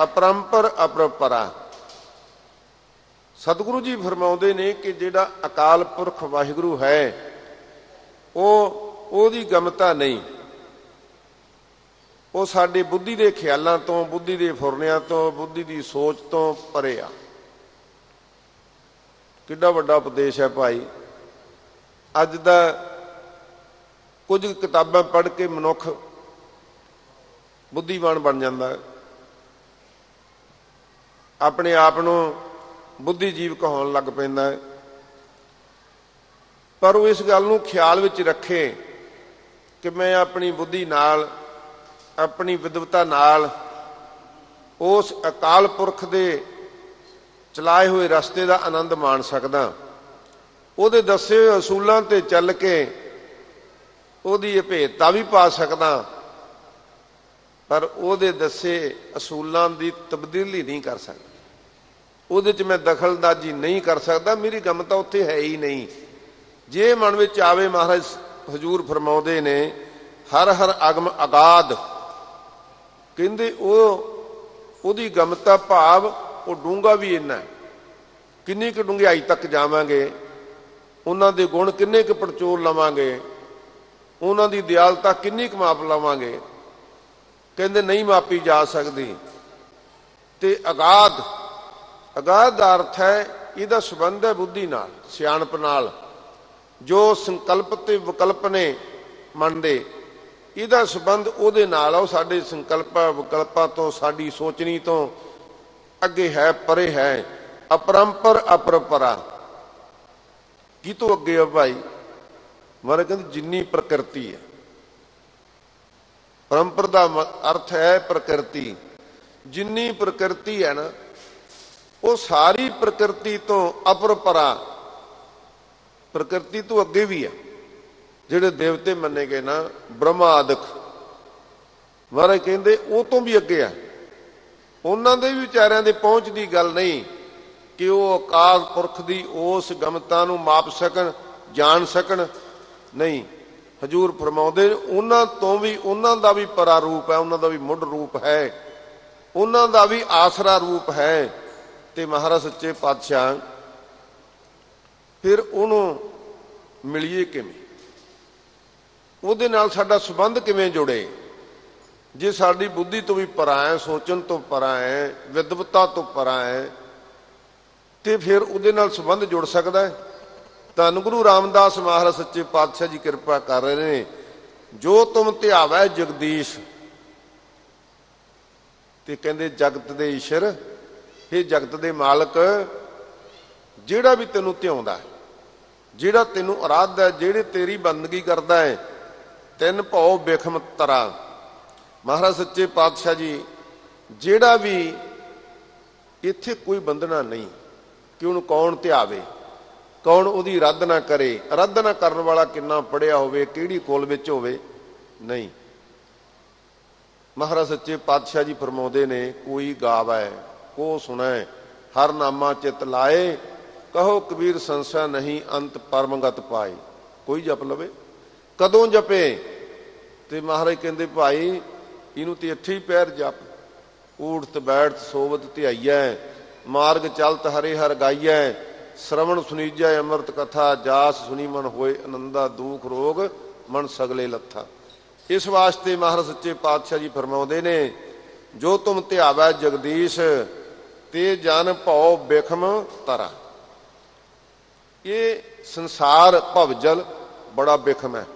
ਅਪਰੰਪਰ ਅਪਰਪਰਾ। ਸਤਿਗੁਰੂ ਜੀ ਫਰਮਾਉਂਦੇ ਨੇ ਕਿ ਜਿਹੜਾ ਅਕਾਲ ਪੁਰਖ ਵਾਹਿਗੁਰੂ ਹੈ, ਉਹ, ਉਹਦੀ ਗਮਤਾ ਨਹੀਂ। ਉਹ ਸਾਡੇ ਬੁੱਧੀ ਦੇ ਖਿਆਲਾਂ ਤੋਂ, ਬੁੱਧੀ ਦੇ ਫੁਰਨਿਆਂ ਤੋਂ, ਬੁੱਧੀ ਦੀ ਸੋਚ ਤੋਂ ਪਰੇ ਆ ਕਿੱਡਾ ਵੱਡਾ ਉਪਦੇਸ਼ ਹੈ ਭਾਈ। ਅੱਜ ਦਾ ਕੁਝ ਕਿਤਾਬਾਂ ਪੜ੍ਹ ਕੇ ਮਨੁੱਖ ਬੁੱਧੀਮਾਨ ਬਣ ਜਾਂਦਾ। ਹੈ ਆਪਣੇ ਆਪ ਨੂੰ ਬੁੱਧੀਜੀਵ ਕਹਾਉਣ ਲੱਗ ਪੈਂਦਾ ਹੈ। ਪਰ ਉਹ ਇਸ ਗੱਲ ਨੂੰ ਖਿਆਲ ਵਿੱਚ ਰੱਖੇ ਕਿ ਮੈਂ ਆਪਣੀ ਬੁੱਧੀ ਨਾਲ, ਆਪਣੀ ਵਿਦਵਤਾ ਨਾਲ ਉਸ ਅਕਾਲ ਪੁਰਖ ਦੇ ਚਲਾਏ ਹੋਏ ਰਸਤੇ ਦਾ ਆਨੰਦ ਮਾਣ ਸਕਦਾ। ਉਹਦੇ ਦੱਸੇ ਹੋਏ ਅਸੂਲਾਂ ਤੇ ਚੱਲ ਕੇ ਉਹਦੀ ਅਭੇਦਤਾ ਵੀ ਪਾ ਸਕਦਾ। ਪਰ ਉਹਦੇ ਦੱਸੇ ਅਸੂਲਾਂ ਦੀ ਤਬਦੀਲੀ ਨਹੀਂ ਕਰ ਸਕਦਾ। ਉਹਦੇ 'ਚ ਮੈਂ ਦਖਲਦਾਜੀ ਨਹੀਂ ਕਰ ਸਕਦਾ, ਮੇਰੀ ਗਮ ਤਾਂ ਉੱਥੇ ਹੈ ਹੀ ਨਹੀਂ। ਜੇ ਮਨ ਵਿੱਚ ਆਵੇ ਮਹਾਰਾਜ, ਹਜੂਰ ਫਰਮਾਉਂਦੇ ਨੇ, ਹਰ ਹਰ ਅਗਮ ਆਗਾਦ ਕਹਿੰਦੇ ਉਹ, ਉਹਦੀ ਗਮਤਾ ਭਾਵ, ਉਹ ਡੂੰਗਾ ਵੀ ਇੰਨਾ ਕਿੰਨੀ ਕੁ ਡੂੰਘਾਈ ਤੱਕ ਜਾਵਾਂਗੇ? ਉਹਨਾਂ ਦੇ ਗੁਣ ਕਿੰਨੇ ਕੁ ਪਰਚੋਲ ਲਵਾਂਗੇ? ਉਹਨਾਂ ਦੀ ਦਿਆਲਤਾ ਕਿੰਨੀ ਕੁ ਮਾਪ ਲਵਾਂਗੇ? ਕਹਿੰਦੇ, ਨਹੀਂ ਮਾਪੀ ਜਾ ਸਕਦੀ। ਤੇ ਅਗਾਧ ਅਗਾਧ ਦਾ ਅਰਥ ਹੈ, ਇਹਦਾ ਸੰਬੰਧ ਹੈ ਬੁੱਧੀ ਨਾਲ, ਸਿਆਣਪ ਨਾਲ। ਜੋ ਸੰਕਲਪ ਤੇ ਵਿਕਲਪ ਨੇ ਮਨ ਦੇ ਇਹਦਾ ਸੰਬੰਧ ਉਹਦੇ ਨਾਲ ਆ, ਉਹ ਸਾਡੇ ਸੰਕਲਪਾਂ, ਵਿਕਲਪਾਂ ਤੋਂ, ਸਾਡੀ ਸੋਚਣੀ ਤੋਂ ਅੱਗੇ ਹੈ, ਪਰੇ ਹੈ। ਅਪਰੰਪਰ, ਅਪਰਪਰਾ। ਕੀ ਤੋਂ ਅੱਗੇ ਆ ਭਾਈ? ਮਾਰੇ ਕਹਿੰਦੇ, ਜਿੰਨੀ ਪ੍ਰਕਿਰਤੀ ਹੈ। ਪਰੰਪਰ ਦਾ ਮ- ਅਰਥ ਹੈ ਪ੍ਰਕਿਰਤੀ। ਜਿੰਨੀ ਪ੍ਰਕਿਰਤੀ ਹੈ ਨਾ, ਉਹ ਸਾਰੀ ਪ੍ਰਕਿਰਤੀ ਤੋਂ ਅਪਰਪਰਾ। ਪ੍ਰਕਿਰਤੀ ਤੋਂ ਅੱਗੇ ਵੀ ਆ ਜਿਹੜੇ ਦੇਵਤੇ ਮੰਨੇ ਗਏ ਨਾ ਬ੍ਰਹਮਾ ਆਦਿਕ ਮਹਾਰਾਜ ਕਹਿੰਦੇ, ਉਹ ਤੋਂ ਵੀ ਅੱਗੇ ਆ ਉਹਨਾਂ ਦੇ ਵੀ ਵਿਚਾਰਿਆਂ ਦੇ ਪਹੁੰਚ ਦੀ ਗੱਲ ਨਹੀਂ ਕਿ ਉਹ ਅਕਾਲ ਪੁਰਖ ਦੀ ਉਸ ਗਮਤਾ ਨੂੰ ਮਾਪ ਸਕਣ, ਜਾਣ ਸਕਣ। ਨਹੀਂ ਹਜੂਰ ਫਰਮਾਉਂਦੇ ਉਹਨਾਂ ਤੋਂ ਵੀ, ਉਹਨਾਂ ਦਾ ਵੀ ਪਰਾ ਰੂਪ ਹੈ, ਉਹਨਾਂ ਦਾ ਵੀ ਮੁੱਢ ਰੂਪ ਹੈ। ਉਹਨਾਂ ਦਾ ਵੀ ਆਸਰਾ ਰੂਪ ਹੈ। ਤੇ ਮਹਾਰਾਜ ਸੱਚੇ ਪਾਤਸ਼ਾਹ, ਫਿਰ ਉਹਨੂੰ ਮਿਲੀਏ ਕਿਵੇਂ? ਉਹਦੇ ਨਾਲ ਸਾਡਾ ਸੰਬੰਧ ਕਿਵੇਂ ਜੁੜੇ? ਜੇ ਸਾਡੀ ਬੁੱਧੀ ਤੋਂ ਵੀ ਪਰਾਂ ਹੈ, ਸੋਚਣ ਤੋਂ ਪਰਾਂ ਹੈ, ਵਿਦਵਤਾ ਤੋਂ ਪਰਾਂ ਹੈ, ਤੇ ਫਿਰ ਉਹਦੇ ਨਾਲ ਸੰਬੰਧ ਜੁੜ ਸਕਦਾ ਹੈ? ਧੰਨ ਗੁਰੂ ਰਾਮਦਾਸ ਮਹਾਰਾਜ ਸੱਚੇ ਪਾਤਸ਼ਾਹ ਜੀ ਕਿਰਪਾ ਕਰ ਰਹੇ ਨੇ। ਜੋ ਤੁਮ ਧਿਆਵੈ ਜਗਦੀਸ਼ ਤੇ ਕਹਿੰਦੇ ਜਗਤ ਦੇ ਈਸ਼ਰ ਇਹ ਜਗਤ ਦੇ ਮਾਲਕ ਜਿਹੜਾ ਵੀ ਤੈਨੂੰ ਧਿਆਉਂਦਾ ਜਿਹੜਾ ਤੈਨੂੰ ਅਰਾਧ ਹੈ, ਜਿਹੜੇ ਤੇਰੀ ਬੰਦਗੀ ਕਰਦਾ ਹੈ ਤਿੰਨ ਭਉ ਬਿਖਮ ਤਰਾ। ਮਹਾਰਾਜ ਸੱਚੇ ਪਾਤਸ਼ਾਹ ਜੀ ਜਿਹੜਾ ਵੀ ਇੱਥੇ ਕੋਈ ਬੰਧਨਾ ਨਹੀਂ ਕਿ ਉਹਨੂੰ ਕੌਣ ਧਿਆਵੇ? ਕੌਣ ਉਹਦੀ ਰੱਦ ਨਾ ਕਰੇ? ਰੱਦ ਨਾ ਕਰਨ ਵਾਲਾ ਕਿੰਨਾ ਪੜਿਆ ਹੋਵੇ, ਕਿਹੜੀ ਕੋਲ ਵਿੱਚ ਹੋਵੇ? ਨਹੀਂ। ਮਹਾਰਾਜ ਸੱਚੇ ਪਾਤਸ਼ਾਹ ਜੀ ਫਰਮਾਉਂਦੇ ਨੇ, ਕੋਈ ਗਾਵੈ, ਕੋ ਸੁਣੈ, ਹਰ ਨਾਮਾ ਚਿਤ ਲਾਏ, ਕਹੋ ਕਬੀਰ ਸੰਸਾ ਨਹੀਂ, ਅੰਤ ਪਰਮਗਤ ਪਾਏ। ਕੋਈ ਜਪ ਲਵੇ? ਕਦੋਂ ਜਪੇ? ਤੇ ਮਹਾਰਾਜ ਕਹਿੰਦੇ, ਭਾਈ, ਇਹਨੂੰ ਤੇ ਇੱਥੇ ਪੈਰ ਜਪ। ਊਠਤ ਬੈਠ, ਸੋਵਤ ਧਿਆਈਐ, ਮਾਰਗ ਚਲਤ ਹਰੇ ਹਰ ਗਾਈਐ ਸ਼ਰਵਣ ਸੁਨੀਜੈ ਅੰਮ੍ਰਿਤ ਕਥਾ, ਜਾਸ ਸੁਨੀ ਮਨ ਹੋਏ ਆਨੰਦਾ ਦੂਖ ਰੋਗ, ਮਨ ਸਗਲੇ ਲੱਥਾ। ਇਸ ਵਾਸਤੇ ਮਹਾਰਾਜ ਸੱਚੇ ਪਾਤਸ਼ਾਹ ਜੀ ਫਰਮਾਉਂਦੇ ਨੇ, ਜੋ ਤੁਮ ਧਿਆਵੈ ਜਗਦੀਸ਼, ਤੇ ਜਨ ਭਉ ਬਿਖਮ ਤਰਾ। ਇਹ ਸੰਸਾਰ ਭਵਜਲ ਬੜਾ ਬਿਖਮ ਹੈ।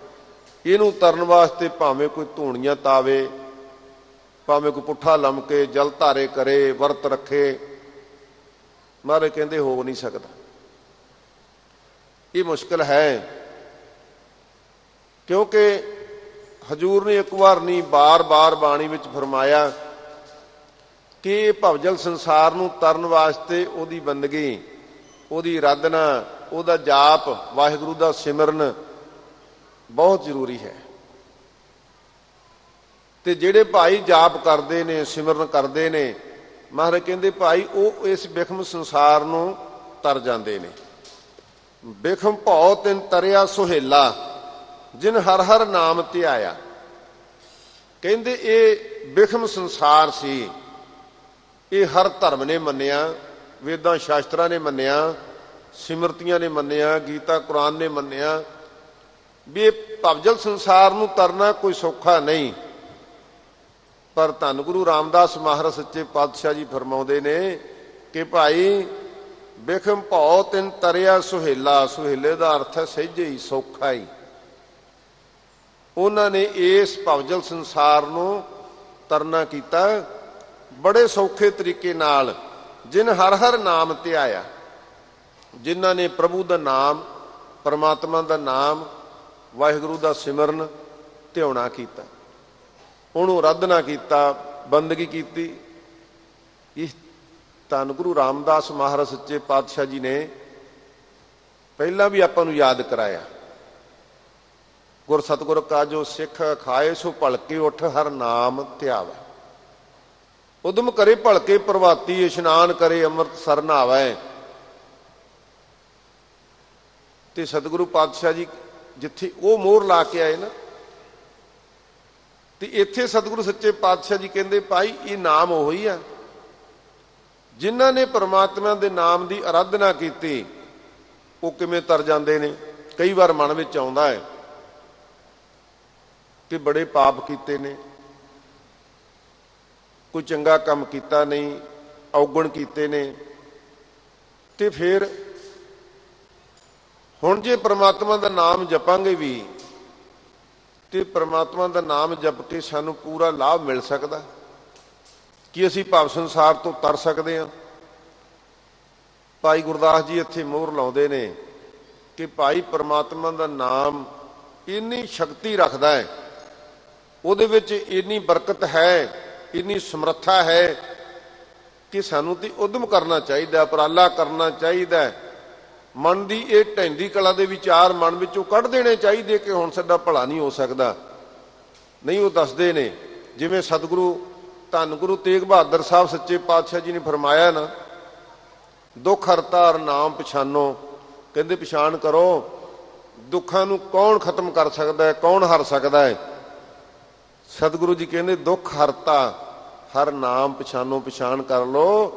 ਇਹਨੂੰ ਤਰਨ ਵਾਸਤੇ ਭਾਵੇਂ ਕੋਈ ਧੂਣੀਆਂ ਤਾਵੇ, ਭਾਵੇਂ ਕੋਈ ਪੁੱਠਾ ਲੰਮ ਕੇ ਜਲ ਧਾਰੇ ਕਰੇ, ਵਰਤ ਰੱਖੇ ਮਾਰੇ ਕਹਿੰਦੇ ਹੋ ਨਹੀਂ ਸਕਦਾ। ਇਹ ਮੁਸ਼ਕਲ ਹੈ। ਕਿਉਂਕਿ ਹਜੂਰ ਨੇ ਇੱਕ ਵਾਰ ਨਹੀਂ ਬਾਰ-ਬਾਰ ਬਾਣੀ ਵਿੱਚ ਫਰਮਾਇਆ ਕਿ ਇਹ ਭਵਜਲ ਸੰਸਾਰ ਨੂੰ ਤਰਨ ਵਾਸਤੇ ਉਹਦੀ ਬੰਦਗੀ, ਉਹਦੀ ਆਰਾਧਨਾ ਉਹਦਾ ਜਾਪ, ਵਾਹਿਗੁਰੂ ਦਾ ਸਿਮਰਨ ਬਹੁਤ ਜ਼ਰੂਰੀ ਹੈ। ਤੇ ਜਿਹੜੇ ਭਾਈ ਜਾਪ ਕਰਦੇ ਨੇ, ਸਿਮਰਨ ਕਰਦੇ ਨੇ, ਮਹਾਰਾਜ ਕਹਿੰਦੇ ਭਾਈ ਉਹ ਇਸ ਵਿਖਮ ਸੰਸਾਰ ਨੂੰ ਤਰ ਜਾਂਦੇ ਨੇ। ਬਿਖਮ ਭਉ ਤਿਨ ਤਰਿਆ ਸੁਹੇਲਾ, ਜਿਨ ਹਰ ਹਰ ਨਾਮ 'ਤੇ ਆਇਆ। ਕਹਿੰਦੇ ਇਹ ਬਿਖਮ ਸੰਸਾਰ ਸੀ। ਇਹ ਹਰ ਧਰਮ ਨੇ ਮੰਨਿਆ, ਵੇਦਾਂ ਸ਼ਾਸਤਰਾਂ ਨੇ ਮੰਨਿਆ, ਸਿਮਰਤੀਆਂ ਨੇ ਮੰਨਿਆ, ਗੀਤਾ, ਕੁਰਾਨ ਨੇ ਮੰਨਿਆ। ਵੀ ਇਹ ਭਵਜਲ ਸੰਸਾਰ ਨੂੰ ਤਰਨਾ ਕੋਈ ਸੌਖਾ ਨਹੀਂ। ਪਰ ਧੰਨ ਗੁਰੂ ਰਾਮਦਾਸ ਮਹਾਰਾਜ ਸੱਚੇ ਪਾਤਸ਼ਾਹ ਜੀ ਫਰਮਾਉਂਦੇ ਨੇ ਕਿ ਭਾਈ ਬਿਖਮ ਭਉ ਤਿਨ ਤਰਿਆ ਸੁਹੇਲਾ, ਸੁਹੇਲੇ ਦਾ ਅਰਥ ਹੈ ਸਹਿਜੇ ਹੀ, ਸੌਖਾ ਹੀ। ਉਹਨਾਂ ਨੇ ਇਸ ਭਵਜਲ ਸੰਸਾਰ ਨੂੰ ਤਰਨਾ ਕੀਤਾ। ਬੜੇ ਸੌਖੇ ਤਰੀਕੇ ਨਾਲ ਜਿਨ ਹਰ ਹਰ ਨਾਮ ਤੇ ਆਇਆ, ਜਿਨ੍ਹਾਂ ਨੇ ਪ੍ਰਭੂ ਦਾ ਨਾਮ, ਪਰਮਾਤਮਾ ਦਾ ਨਾਮ, ਵਾਹਿਗੁਰੂ ਦਾ ਸਿਮਰਨ ਧਿਆਉਣਾ ਕੀਤਾ। ਉਹਨੂੰ ਰੱਦ ਨਾ ਕੀਤਾ, ਬੰਦਗੀ ਕੀਤੀ। ਇਸ ਧੰਨ ਗੁਰੂ ਰਾਮਦਾਸ ਮਹਾਰਾਜ ਸੱਚੇ ਪਾਤਸ਼ਾਹ ਜੀ ਨੇ ਪਹਿਲਾਂ ਵੀ ਆਪਾਂ ਨੂੰ ਯਾਦ ਕਰਾਇਆ। ਗੁਰ ਸਤਗੁਰ ਕਾ ਜੋ ਸਿੱਖ ਖਾਏ ਸੋ ਭਲਕੇ ਉੱਠ ਹਰ ਨਾਮ ਧਿਆਵੈ। ਉਦਮ ਕਰੇ ਭਲਕੇ ਪ੍ਰਭਾਤੀ, ਇਸ਼ਨਾਨ ਕਰੇ ਅੰਮ੍ਰਿਤ ਸਰ ਨਹਾਵੈ ਤੇ ਸਤਿਗੁਰੂ ਪਾਤਸ਼ਾਹ ਜੀ ਜਿੱਥੇ ਉਹ ਮੋਹਰ ਲਾ ਕੇ ਆਏ ਨਾ, ਤੇ ਇੱਥੇ ਸਤਿਗੁਰੂ ਸੱਚੇ ਪਾਤਸ਼ਾਹ ਜੀ ਕਹਿੰਦੇ, ਭਾਈ, ਇਹ ਨਾਮ ਉਹੀ ਆ। ਜਿਨ੍ਹਾਂ ਨੇ ਪਰਮਾਤਮਾ ਦੇ ਨਾਮ ਦੀ ਆਰਾਧਨਾ ਕੀਤੀ, ਉਹ ਕਿਵੇਂ ਤਰ ਜਾਂਦੇ ਨੇ? ਕਈ ਵਾਰ ਮਨ ਵਿੱਚ ਆਉਂਦਾ ਹੈ ਕਿ ਬੜੇ ਪਾਪ ਕੀਤੇ ਨੇ। ਕੋਈ ਚੰਗਾ ਕੰਮ ਕੀਤਾ ਨਹੀਂ, ਔਗਣ ਕੀਤੇ ਨੇ। ਤੇ ਫਿਰ ਹੁਣ ਜੇ ਪ੍ਰਮਾਤਮਾ ਦਾ ਨਾਮ ਜਪਾਂਗੇ ਵੀ, ਤੇ ਪ੍ਰਮਾਤਮਾ ਦਾ ਨਾਮ ਜਪ ਕੇ ਸਾਨੂੰ ਪੂਰਾ ਲਾਭ ਮਿਲ ਸਕਦਾ। ਕਿ ਅਸੀਂ ਭਵ ਸੰਸਾਰ ਤੋਂ ਤਰ ਸਕਦੇ ਹਾਂ? ਭਾਈ ਗੁਰਦਾਸ ਜੀ ਇੱਥੇ ਮੋਹਰ ਲਾਉਂਦੇ ਨੇ ਕਿ ਭਾਈ ਪਰਮਾਤਮਾ ਦਾ ਨਾਮ ਇੰਨੀ ਸ਼ਕਤੀ ਰੱਖਦਾ ਹੈ, ਉਹਦੇ ਵਿੱਚ ਇੰਨੀ ਬਰਕਤ ਹੈ, ਇੰਨੀ ਸਮਰੱਥਾ ਹੈ ਕਿ ਸਾਨੂੰ ਤੇ ਉਦਮ ਕਰਨਾ ਚਾਹੀਦਾ ਉਪਰਾਲਾ ਕਰਨਾ ਚਾਹੀਦਾ ਮਨ ਦੀ ਇਹ ਢੈਂਦੀ ਕਲਾ ਦੇ ਵਿਚਾਰ ਮਨ ਵਿੱਚੋਂ ਕੱਢ ਦੇਣੇ ਚਾਹੀਦੇ ਕਿ ਹੁਣ ਸਾਡਾ ਭਲਾ ਨਹੀਂ ਹੋ ਸਕਦਾ। ਨਹੀਂ, ਉਹ ਦੱਸਦੇ ਨੇ, ਜਿਵੇਂ ਸਤਿਗੁਰੂ ਧੰਨ ਗੁਰੂ ਤੇਗ ਬਹਾਦਰ ਸਾਹਿਬ ਸੱਚੇ ਪਾਤਸ਼ਾਹ ਜੀ ਨੇ ਫਰਮਾਇਆ ਨਾ, ਦੁੱਖ ਹਰਤਾ ਨਾਮ ਪਛਾਨੋ, ਕਹਿੰਦੇ ਪਛਾਣ ਕਰੋ, ਦੁੱਖਾਂ ਨੂੰ ਕੌਣ ਖਤਮ ਕਰ ਸਕਦਾ ਹੈ, ਕੌਣ ਹਰ ਸਕਦਾ ਹੈ? ਸਤਿਗੁਰੂ ਜੀ ਕਹਿੰਦੇ, ਦੁੱਖ ਹਰਤਾ ਹਰ ਨਾਮ ਪਛਾਨੋ, ਪਛਾਣ ਕਰ ਲੋ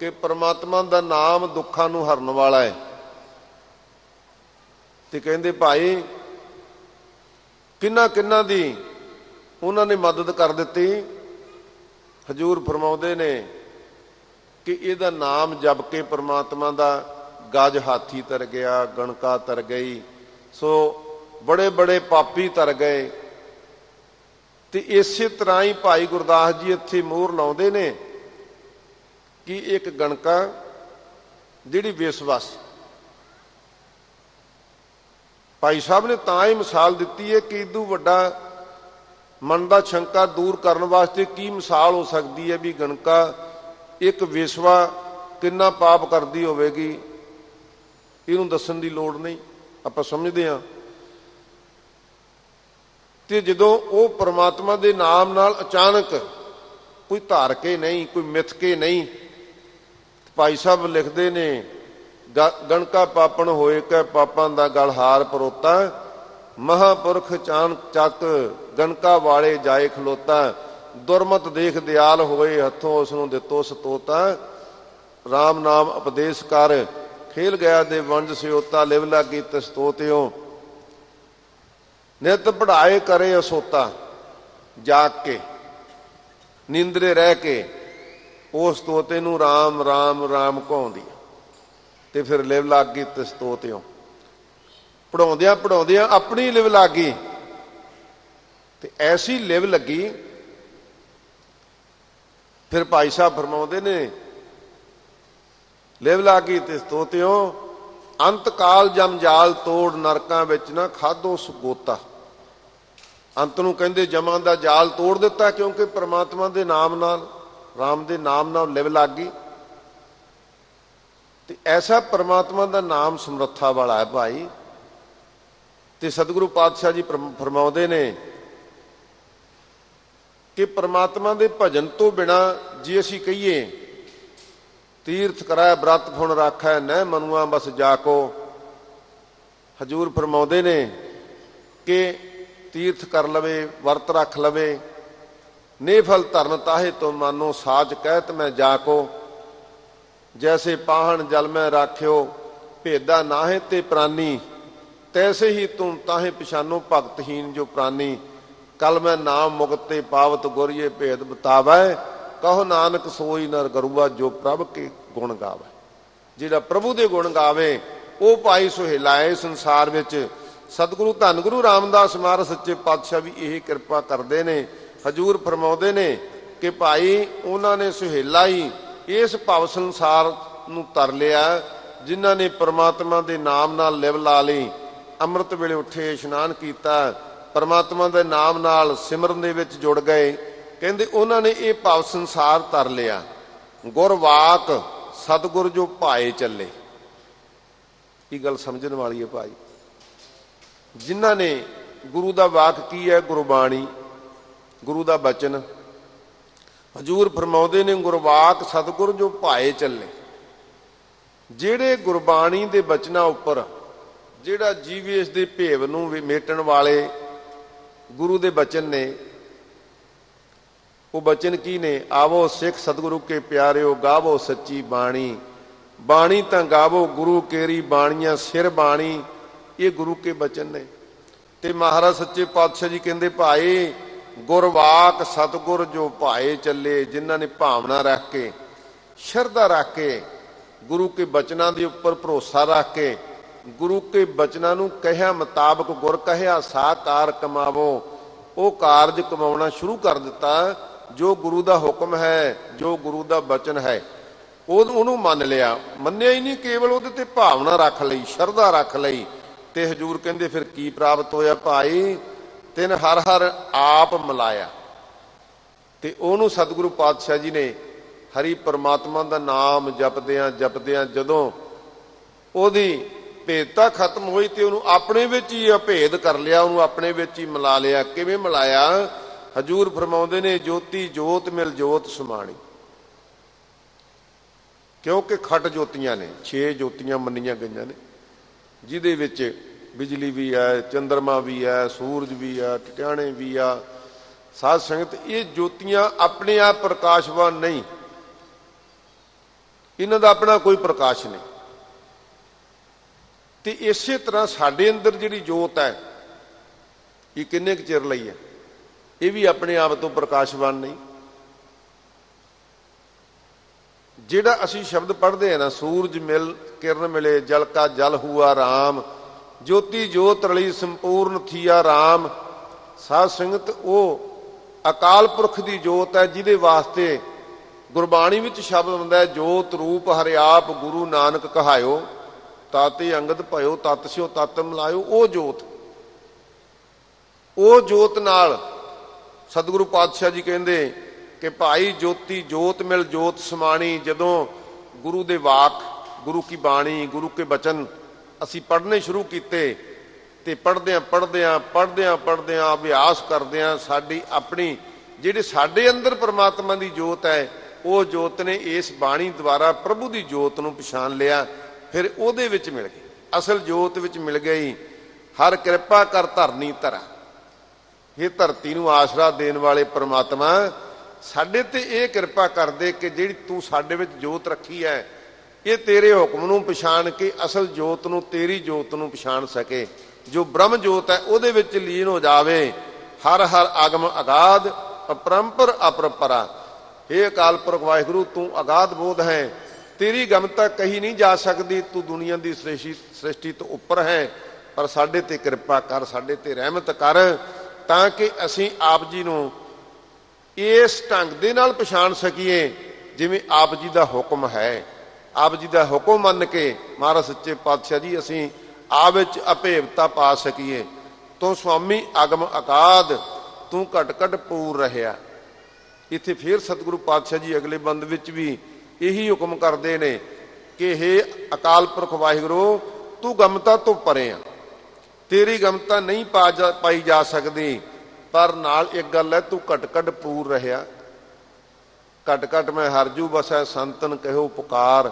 ਕਿ ਪ੍ਰਮਾਤਮਾ ਦਾ ਨਾਮ ਦੁੱਖਾਂ ਨੂੰ ਹਰਨ ਵਾਲਾ ਹੈ। ਤੇ ਕਹਿੰਦੇ ਭਾਈ ਕਿੰਨਾ ਕਿੰਨਾ ਦੀ ਉਹਨਾਂ ਨੇ ਮਦਦ ਕਰ ਦਿੱਤੀ। ਹਜੂਰ ਫਰਮਾਉਂਦੇ ਨੇ ਕਿ ਇਹਦਾ ਨਾਮ ਜਪ ਕੇ ਪ੍ਰਮਾਤਮਾ ਦਾ ਗਜ ਹਾਥੀ ਤਰ ਗਿਆ, ਗਣਕਾ ਤਰ ਗਈ। ਸੋ ਬੜੇ ਬੜੇ ਪਾਪੀ ਤਰ ਗਏ। ਤੇ ਇਸੇ ਤਰ੍ਹਾਂ ਹੀ ਭਾਈ ਗੁਰਦਾਸ ਜੀ ਇੱਥੇ ਮੋਹਰ ਲਾਉਂਦੇ ਨੇ ਕਿ ਇੱਕ ਗਣਕਾ ਜਿਹੜੀ ਵਿਸ਼ਵਾਸ ਭਾਈ ਸਾਹਿਬ ਨੇ ਤਾਂ ਹੀ ਮਿਸਾਲ ਦਿੱਤੀ ਹੈ ਕਿ ਇਦੋਂ ਵੱਡਾ ਮਨ ਦਾ ਸ਼ੰਕਾ ਦੂਰ ਕਰਨ ਵਾਸਤੇ ਕੀ ਮਿਸਾਲ ਹੋ ਸਕਦੀ ਹੈ ਵੀ ਗਣਕਾ ਇੱਕ ਵਿਸ਼ਵਾ ਕਿੰਨਾ ਪਾਪ ਕਰਦੀ ਹੋਵੇਗੀ? ਇਹਨੂੰ ਦੱਸਣ ਦੀ ਲੋੜ ਨਹੀਂ। ਆਪਾਂ ਸਮਝਦੇ ਹਾਂ। ਤੇ ਜਦੋਂ ਉਹ ਪ੍ਰਮਾਤਮਾ ਦੇ ਨਾਮ ਨਾਲ ਅਚਾਨਕ ਕੋਈ ਧਾਰ ਕੇ ਨਹੀਂ, ਕੋਈ ਮਿੱਥ ਕੇ ਨਹੀਂ, ਭਾਈ ਸਾਹਿਬ ਲਿਖਦੇ ਨੇ, ਗ- ਗਣਕਾ ਪਾਪਣ ਹੋਏ ਕੈ ਪਾਪਾਂ ਦਾ ਗਲਹਾਰ ਪਰੋਤਾ। ਮਹਾਪੁਰਖ ਚਾਨ ਚੱਕ ਗਣਕਾ ਵਾਲੇ ਜਾਏ ਖਲੋਤਾ, ਦੁਰਮਤ ਦੇਖ ਦਿਆਲ ਹੋਏ ਹੱਥੋਂ ਉਸ ਨੂੰ ਦਿੱਤੋ ਸਤੋਤਾ। RAM ਨਾਮ ਉਪਦੇਸ਼ ਕਰ, ਖੇਲ ਗਿਆ ਦੇ ਵੰਜ ਸਿਓਤਾ, ਲਿਵ ਲਾਗੀ ਤਸਤੋਤਿਓ ਨਿਤ ਪੜਾਏ ਕਰੇ ਅਸੋਤਾ, ਜਾਗ ਕੇ, ਨਿੰਦਰੇ ਰਹਿ ਕੇ ਉਸ ਤੋਤੇ ਨੂੰ RAM RAM RAM ਕਹਾਉਂਦੀ ਤੇ ਫਿਰ ਲਿਵ ਲੱਗ ਗਈ ਤਸਤੋਤਿਓ ਪੜਾਉਂਦਿਆਂ ਪੜਾਉਂਦਿਆਂ ਆਪਣੀ ਲਿਵ ਲੱਗ ਗਈ। ਤੇ ਐਸੀ ਲਿਵ ਲੱਗੀ, ਫਿਰ ਭਾਈ ਸਾਹਿਬ ਫਰਮਾਉਂਦੇ ਨੇ, ਲਿਵ ਲੱਗ ਗਈ ਤਸਤੋਤਿਓ ਅੰਤ ਕਾਲ ਜਮਜਾਲ ਤੋੜ ਨਰਕਾਂ ਵਿੱਚ ਨਾ ਖਾਦੋ ਸੁਗੋਤਾ। ਅੰਤ ਨੂੰ ਕਹਿੰਦੇ ਜਮਾਂ ਦਾ ਜਾਲ ਤੋੜ ਦਿੱਤਾ ਕਿਉਂਕਿ ਪ੍ਰਮਾਤਮਾ ਦੇ ਨਾਮ ਨਾਲ RAM ਦੇ ਨਾਮ ਨਾਲ ਲਿਵ ਲੱਗ ਗਈ। ਤੇ ਐਸਾ ਪ੍ਰਮਾਤਮਾ ਦਾ ਨਾਮ ਸਮਰੱਥਾ ਵਾਲਾ ਹੈ ਭਾਈ ਤੇ ਸਤਿਗੁਰੂ ਪਾਤਸ਼ਾਹ ਜੀ ਫਰਮ- ਫਰਮਾਉਂਦੇ ਨੇ ਕਿ ਪ੍ਰਮਾਤਮਾ ਦੇ ਭਜਨ ਤੋਂ ਬਿਨਾ ਜੇ ਅਸੀਂ ਕਹੀਏ, ਤੀਰਥ ਕਰਾਇ ਬ੍ਰਤ ਫੁਣ ਰਾਖੈ ਨਹਿ ਮਨੁਆ, ਬਸ ਜਾ ਕੋ ਹਜੂਰ ਫਰਮਾਉਂਦੇ ਨੇ ਕਿ ਤੀਰਥ ਕਰ ਲਵੇ, ਵਰਤ ਰੱਖ ਲਵੇ ਨੇਫਲ ਧਰਨ ਤਾਹੇ ਤੋਂ ਮਾਨੋ ਸਾਜ ਕਹਿਤ ਮੈਂ ਜਾ ਕੋ ਜੈਸੇ ਪਾਹਣ ਜਲ ਮੈਂ ਰਾਖਿਓ, ਭੇਦਾ ਨਾਹੇ ਤੇ ਪ੍ਰਾਨੀ ਤੈਸੇ ਹੀ ਤੂੰ ਤਾਹੇ ਪਛਾਨੋ ਭਗਤਹੀਨ ਜੋ ਪ੍ਰਾਨੀ। ਕਲ ਮੈਂ ਨਾਮ ਮੁਕਤ ਤੇ ਪਾਵਤ ਗੁਰਿਏ ਭੇਦ ਬਤਾਵੈ। ਕਹੋ ਨਾਨਕ ਸੋਈ ਨਰ ਗਰੂਆ ਜੋ ਪ੍ਰਭ ਕੇ ਗੁਣ ਗਾਵੇ। ਜਿਹੜਾ ਪ੍ਰਭੂ ਦੇ ਗੁਣ ਗਾਵੇ, ਉਹ ਭਾਈ ਸੁਹੇਲਾ ਹੈ ਸੰਸਾਰ ਵਿੱਚ। ਸਤਿਗੁਰੂ ਧੰਨ ਗੁਰੂ ਰਾਮਦਾਸ ਮਹਾਰਾਜ ਸੱਚੇ ਪਾਤਸ਼ਾਹ ਵੀ ਇਹ ਕਿਰਪਾ ਕਰਦੇ ਨੇ, ਹਜੂਰ ਫਰਮਾਉਂਦੇ ਨੇ ਕਿ ਭਾਈ ਉਹਨਾਂ ਨੇ ਸੁਹੇਲਾ ਹੀ ਇਸ ਭਵ ਸੰਸਾਰ ਨੂੰ ਤਰ ਲਿਆ, ਜਿਨ੍ਹਾਂ ਨੇ ਪ੍ਰਮਾਤਮਾ ਦੇ ਨਾਮ ਨਾਲ ਲਿਵ ਲਾ ਲਈ। ਅੰਮ੍ਰਿਤ ਵੇਲੇ ਉੱਠੇ, ਇਸ਼ਨਾਨ ਕੀਤਾ, ਪਰਮਾਤਮਾ ਦੇ ਨਾਮ ਨਾਲ ਸਿਮਰਨ ਦੇ ਵਿੱਚ ਜੁੜ ਗਏ। ਕਹਿੰਦੇ ਉਹਨਾਂ ਨੇ ਇਹ ਭਾਵ ਸੰਸਾਰ ਤਰ ਲਿਆ। ਗੁਰਵਾਕ ਸਤਿਗੁਰ ਜੋ ਭਾਏ ਚੱਲੇ। ਇਹ ਗੱਲ ਸਮਝਣ ਵਾਲੀ ਹੈ ਭਾਈ? ਜਿਨ੍ਹਾਂ ਨੇ ਗੁਰੂ ਦਾ ਵਾਕ ਕੀ ਹੈ? ਗੁਰਬਾਣੀ। ਗੁਰੂ ਦਾ ਬਚਨ। ਹਜੂਰ ਫਰਮਾਉਂਦੇ ਨੇ ਗੁਰਵਾਕ ਸਤਿਗੁਰ ਜੋ ਭਾਏ ਚੱਲੇ। ਜਿਹੜੇ ਗੁਰਬਾਣੀ ਦੇ ਬਚਨਾਂ ਉੱਪਰ ਜਿਹੜਾ ਜੀਵ ਇਸ ਦੇ ਭੇਵ ਨੂੰ ਵੀ ਮੇਟਣ ਵਾਲੇ ਗੁਰੂ ਦੇ ਬਚਨ ਨੇ, ਉਹ ਬਚਨ ਕੀ ਨੇ? ਆਵੋ ਸਿੱਖ ਸਤਿਗੁਰੂ ਕੇ ਪਿਆਰਿਓ, ਗਾਵੋ ਸੱਚੀ ਬਾਣੀ। ਬਾਣੀ ਤਾਂ ਗਾਵੋ, ਗੁਰੂ ਕੇਰੀ ਬਾਣੀਆਂ ਸਿਰ ਬਾਣੀ। ਇਹ ਗੁਰੂ ਕੇ ਬਚਨ ਨੇ। ਤੇ ਮਹਾਰਾਜ ਸੱਚੇ ਪਾਤਸ਼ਾਹ ਜੀ ਕਹਿੰਦੇ, ਭਾਈ ਗੁਰਵਾਕ ਸਤਿਗੁਰ ਜੋ ਭਾਏ ਚੱਲੇ, ਜਿਨ੍ਹਾਂ ਨੇ ਭਾਵਨਾ ਰੱਖ ਕੇ, ਸ਼ਰਧਾ ਰੱਖ ਕੇ, ਗੁਰੂ ਕੇ ਬਚਨਾਂ ਦੇ ਉੱਪਰ ਭਰੋਸਾ ਰੱਖ ਕੇ ਗੁਰੂ ਕੇ ਬਚਨਾਂ ਨੂੰ ਕਹਿਆ ਮੁਤਾਬਕ ਗੁਰ ਕਹਿਆ, ਸਾਕਾਰ ਕਮਾਵੋ। ਉਹ ਕਾਰਜ ਕਮਾਉਣਾ ਸ਼ੁਰੂ ਕਰ ਦਿੱਤਾ, ਜੋ ਗੁਰੂ ਦਾ ਹੁਕਮ ਹੈ, ਜੋ ਗੁਰੂ ਦਾ ਬਚਨ ਹੈ। ਉਹ ਉਹਨੂੰ ਮੰਨ ਲਿਆ। ਮੰਨਿਆ ਹੀ ਨਹੀਂ, ਕੇਵਲ ਉਹਦੇ ਤੇ ਭਾਵਨਾ ਰੱਖ ਲਈ, ਸ਼ਰਧਾ ਰੱਖ ਲਈ। ਤੇ ਹਜੂਰ ਕਹਿੰਦੇ, ਫਿਰ ਕੀ ਪ੍ਰਾਪਤ ਹੋਇਆ ਭਾਈ? ਤਿਨ ਹਰ ਹਰ ਆਪ ਮਿਲਾਇਆ। ਤੇ ਉਹਨੂੰ ਸਤਿਗੁਰੂ ਪਾਤਸ਼ਾਹ ਜੀ ਨੇ ਹਰੀ ਪਰਮਾਤਮਾ ਦਾ ਨਾਮ ਜਪਦਿਆਂ ਜਪਦਿਆਂ ਜਦੋਂ ਉਹਦੀ ਭੇਦਤਾ ਖਤਮ ਹੋਈ ਤੇ ਉਹਨੂੰ ਆਪਣੇ ਵਿੱਚ ਹੀ ਅਭੇਦ ਕਰ ਲਿਆ, ਉਹਨੂੰ ਆਪਣੇ ਵਿੱਚ ਹੀ ਮਿਲਾ ਲਿਆ। ਕਿਵੇਂ ਮਿਲਾਇਆ? ਹਜੂਰ ਫਰਮਾਉਂਦੇ ਨੇ, ਜੋਤੀ ਜੋਤ ਮਿਲ ਜੋਤ ਸਮਾਣੀ। ਕਿਉਂਕਿ ਖੱਟ ਜੋਤੀਆਂ ਨੇ 6 ਜੋਤੀਆਂ ਮੰਨੀਆਂ ਗਈਆਂ ਨੇ। ਜਿਹਦੇ ਵਿੱਚ ਬਿਜਲੀ ਵੀ ਹੈ ਚੰ드ਰਮਾ ਵੀ ਹੈ, ਸੂਰਜ ਵੀ ਹੈ ਟਿਟਾਣੇ ਵੀ ਆ। ਸਾਧ ਸੰਗਤ, ਇਹ ਜੋਤੀਆਂ ਆਪਣੇ ਆਪ ਪ੍ਰਕਾਸ਼ਵਾਨ ਨਹੀਂ। ਇਹਨਾਂ ਦਾ ਆਪਣਾ ਕੋਈ ਪ੍ਰਕਾਸ਼ ਨਹੀਂ। ਤੇ ਇਸੇ ਤਰ੍ਹਾਂ ਸਾਡੇ ਅੰਦਰ ਜਿਹੜੀ ਜੋਤ ਹੈ, ਇਹ ਕਿੰਨੇ ਕੁ ਚਿਰ ਲਈ ਹੈ? ਇਹ ਵੀ ਆਪਣੇ ਆਪ ਤੋਂ ਪ੍ਰਕਾਸ਼ਵਾਨ ਨਹੀਂ। ਜਿਹੜਾ ਅਸੀਂ ਸ਼ਬਦ ਪੜ੍ਹਦੇ ਆ ਨਾ, ਸੂਰਜ ਮਿਲ, ਕਿਰਨ ਮਿਲੇ, ਜਲ ਕਾ ਜਲ ਹੂਆ ਰਾਮ, ਜੋਤੀ ਜੋਤ ਰਲੀ ਸੰਪੂਰਨ ਥੀਆ ਰਾਮ, ਸਾਧ ਸੰਗਤ ਉਹ ਅਕਾਲ ਪੁਰਖ ਦੀ ਜੋਤ ਹੈ, ਜਿਹਦੇ ਵਾਸਤੇ ਗੁਰਬਾਣੀ ਵਿੱਚ ਸ਼ਬਦ ਹੁੰਦਾ ਜੋਤ ਰੂਪ ਹਰਿਆਪ ਗੁਰੂ ਨਾਨਕ ਕਹਾਇਓ। ਤਾਤੇ ਅੰਗਦ ਭਇਓ, ਤਤ ਸਿਓ, ਤਤ ਮਿਲਾਇਓ, ਉਹ ਜੋਤ। ਉਹ ਜੋਤ ਨਾਲ ਸਤਿਗੁਰੂ ਪਾਤਸ਼ਾਹ ਜੀ ਕਹਿੰਦੇ ਕਿ ਭਾਈ ਜੋਤੀ ਜੋਤ ਮਿਲ ਜੋਤ ਸਮਾਣੀ, ਜਦੋਂ ਗੁਰੂ ਦੇ ਵਾਕ, ਗੁਰੂ ਕੀ ਬਾਣੀ, ਗੁਰੂ ਕੇ ਬਚਨ ਅਸੀਂ ਪੜ੍ਹਨੇ ਸ਼ੁਰੂ ਕੀਤੇ ਤੇ ਪੜ੍ਹਦਿਆਂ ਪੜ੍ਹਦਿਆਂ ਪੜ੍ਹਦਿਆਂ ਪੜ੍ਹਦਿਆਂ ਅਭਿਆਸ ਕਰਦਿਆਂ ਸਾਡੀ ਆਪਣੀ ਜਿਹੜੇ ਸਾਡੇ ਅੰਦਰ ਪ੍ਰਮਾਤਮਾ ਦੀ ਜੋਤ ਹੈ, ਉਹ ਜੋਤ ਨੇ ਇਸ ਬਾਣੀ ਦੁਆਰਾ ਪ੍ਰਭੂ ਦੀ ਜੋਤ ਨੂੰ ਪਛਾਣ ਲਿਆ। ਫਿਰ ਉਹਦੇ ਵਿੱਚ ਮਿਲ ਗਈ। ਅਸਲ ਜੋਤ ਵਿੱਚ ਮਿਲ ਗਈ। ਹਰ ਕਿਰਪਾ ਕਰ ਧਰਨੀ ਧਰਾ ਇਹ ਧਰਤੀ ਨੂੰ ਆਸਰਾ ਦੇਣ ਵਾਲੇ ਪ੍ਰਮਾਤਮਾ, ਸਾਡੇ ਤੇ ਇਹ ਕਿਰਪਾ ਕਰਦੇ ਕਿ ਜਿਹੜੀ ਤੂੰ ਸਾਡੇ ਵਿੱਚ ਜੋਤ ਰੱਖੀ ਹੈ, ਇਹ ਤੇਰੇ ਹੁਕਮ ਨੂੰ ਪਛਾਣ ਕੇ ਅਸਲ ਜੋਤ ਨੂੰ ਤੇਰੀ ਜੋਤ ਨੂੰ ਪਛਾਣ ਸਕੇ। ਜੋ ਬ੍ਰਹਮ ਜੋਤ ਹੈ, ਉਹਦੇ ਵਿੱਚ ਲੀਨ ਹੋ ਜਾਵੇ। ਹਰ ਹਰ ਆਗਮ ਅਗਾਧ, ਅਪਰੰਪਰ ਅਪਰਪਰਾ। ਇਹ ਅਕਾਲ ਪੁਰਖ ਵਾਹਿਗੁਰੂ, ਤੂੰ ਅਗਾਧ ਬੋਧ ਹੈ। ਤੇਰੀ ਗਮਤਾ ਕਹੀ ਨਹੀਂ ਜਾ ਸਕਦੀ, ਤੂੰ ਦੁਨੀਆ ਦੀ ਸ੍ਰਿਸ਼ਟੀ ਸ੍ਰਿਸ਼ਟੀ ਤੋਂ ਉੱਪਰ ਹੈ, ਪਰ ਸਾਡੇ ਤੇ ਕਿਰਪਾ ਕਰ, ਸਾਡੇ ਤੇ ਰਹਿਮਤ ਕਰ, ਤਾਂ ਕਿ ਅਸੀਂ ਆਪ ਜੀ ਨੂੰ ਇਸ ਢੰਗ ਦੇ ਨਾਲ ਪਛਾਣ ਸਕੀਏ, ਜਿਵੇਂ ਆਪ ਜੀ ਦਾ ਹੁਕਮ ਹੈ। ਆਪ ਜੀ ਦਾ ਹੁਕਮ ਮੰਨ ਕੇ, ਮਹਾਰਾਜ ਸੱਚੇ ਪਾਤਸ਼ਾਹ ਜੀ, ਅਸੀਂ ਆਪ ਵਿੱਚ ਅਭੇਵਤਾ ਪਾ ਸਕੀਏ। ਤੂੰ ਸੁਆਮੀ ਅਗਮ ਅਕਾਦ, ਤੂੰ ਘਟ ਘਟ ਪੂਰ ਰਹਿਆ। ਇੱਥੇ ਫੇਰ ਸਤਿਗੁਰੂ ਪਾਤਸ਼ਾਹ ਜੀ ਅਗਲੇ ਬੰਦ ਵਿੱਚ ਵੀ ਇਹੀ ਹੁਕਮ ਕਰਦੇ ਨੇ ਕਿ हे ਅਕਾਲ ਪੁਰਖ ਵਾਹਿਗੁਰੂ, ਤੂੰ ਗਮਤਾ ਤੋਂ ਪਰੇ ਆ। ਤੇਰੀ ਗਮਤਾ ਨਹੀਂ ਪਾਈ ਜਾ ਸਕਦੀ, ਪਰ ਨਾਲ ਇੱਕ ਗੱਲ ਹੈ, ਤੂੰ ਘਟ ਘਟ ਪੂਰ ਰਹਿਆ। ਘਟ ਘਟ ਮੈਂ ਹਰਜੂ ਬਸੈ, ਸੰਤਨ ਕਹਿਓ ਪੁਕਾਰ।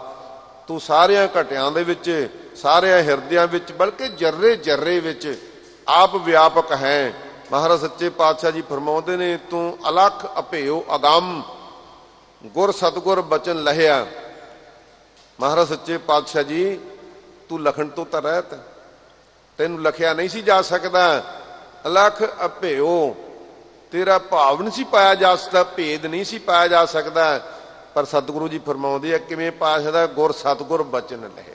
ਤੂੰ ਸਾਰਿਆਂ ਘਟਿਆਂ ਦੇ ਵਿੱਚ, ਸਾਰਿਆਂ ਹਿਰਦਿਆਂ ਵਿੱਚ, ਬਲਕਿ ਜਰਰੇ ਜਰਰੇ ਵਿੱਚ ਆਪ ਵਿਆਪਕ ਹੈ। ਮਹਾਰਾਜ ਸੱਚੇ ਪਾਤਸ਼ਾਹ ਜੀ ਫਰਮਾਉਂਦੇ ਨੇ, ਤੂੰ ਅਲਖ ਅਭਿਓ ਅਗੰਮ। ਗੁਰ ਸਤਗੁਰ ਬਚਨ ਲਹਿਆ। ਮਹਾਰਾਜ ਸੱਚੇ ਪਾਤਸ਼ਾਹ ਜੀ, ਤੂੰ ਲਖਣ ਤੋਂ ਤਾਂ ਰਹਿਤ। ਤੈਨੂੰ ਲਖਿਆ ਨਹੀਂ ਸੀ ਜਾ ਸਕਦਾ। ਅਲਖ ਅਭਿਓ। ਤੇਰਾ ਭਾਵ ਨਹੀਂ ਸੀ ਪਾਇਆ ਜਾ ਸਕਦਾ, ਭੇਦ ਨਹੀਂ ਸੀ ਪਾਇਆ ਜਾ ਸਕਦਾ। ਪਰ ਸਤਿਗੁਰੂ ਜੀ ਫਰਮਾਉਂਦੇ ਆ, ਕਿਵੇਂ ਪਾ ਸਕਦਾ? ਗੁਰ ਸਤਿਗੁਰ ਬਚਨ ਲਹਿ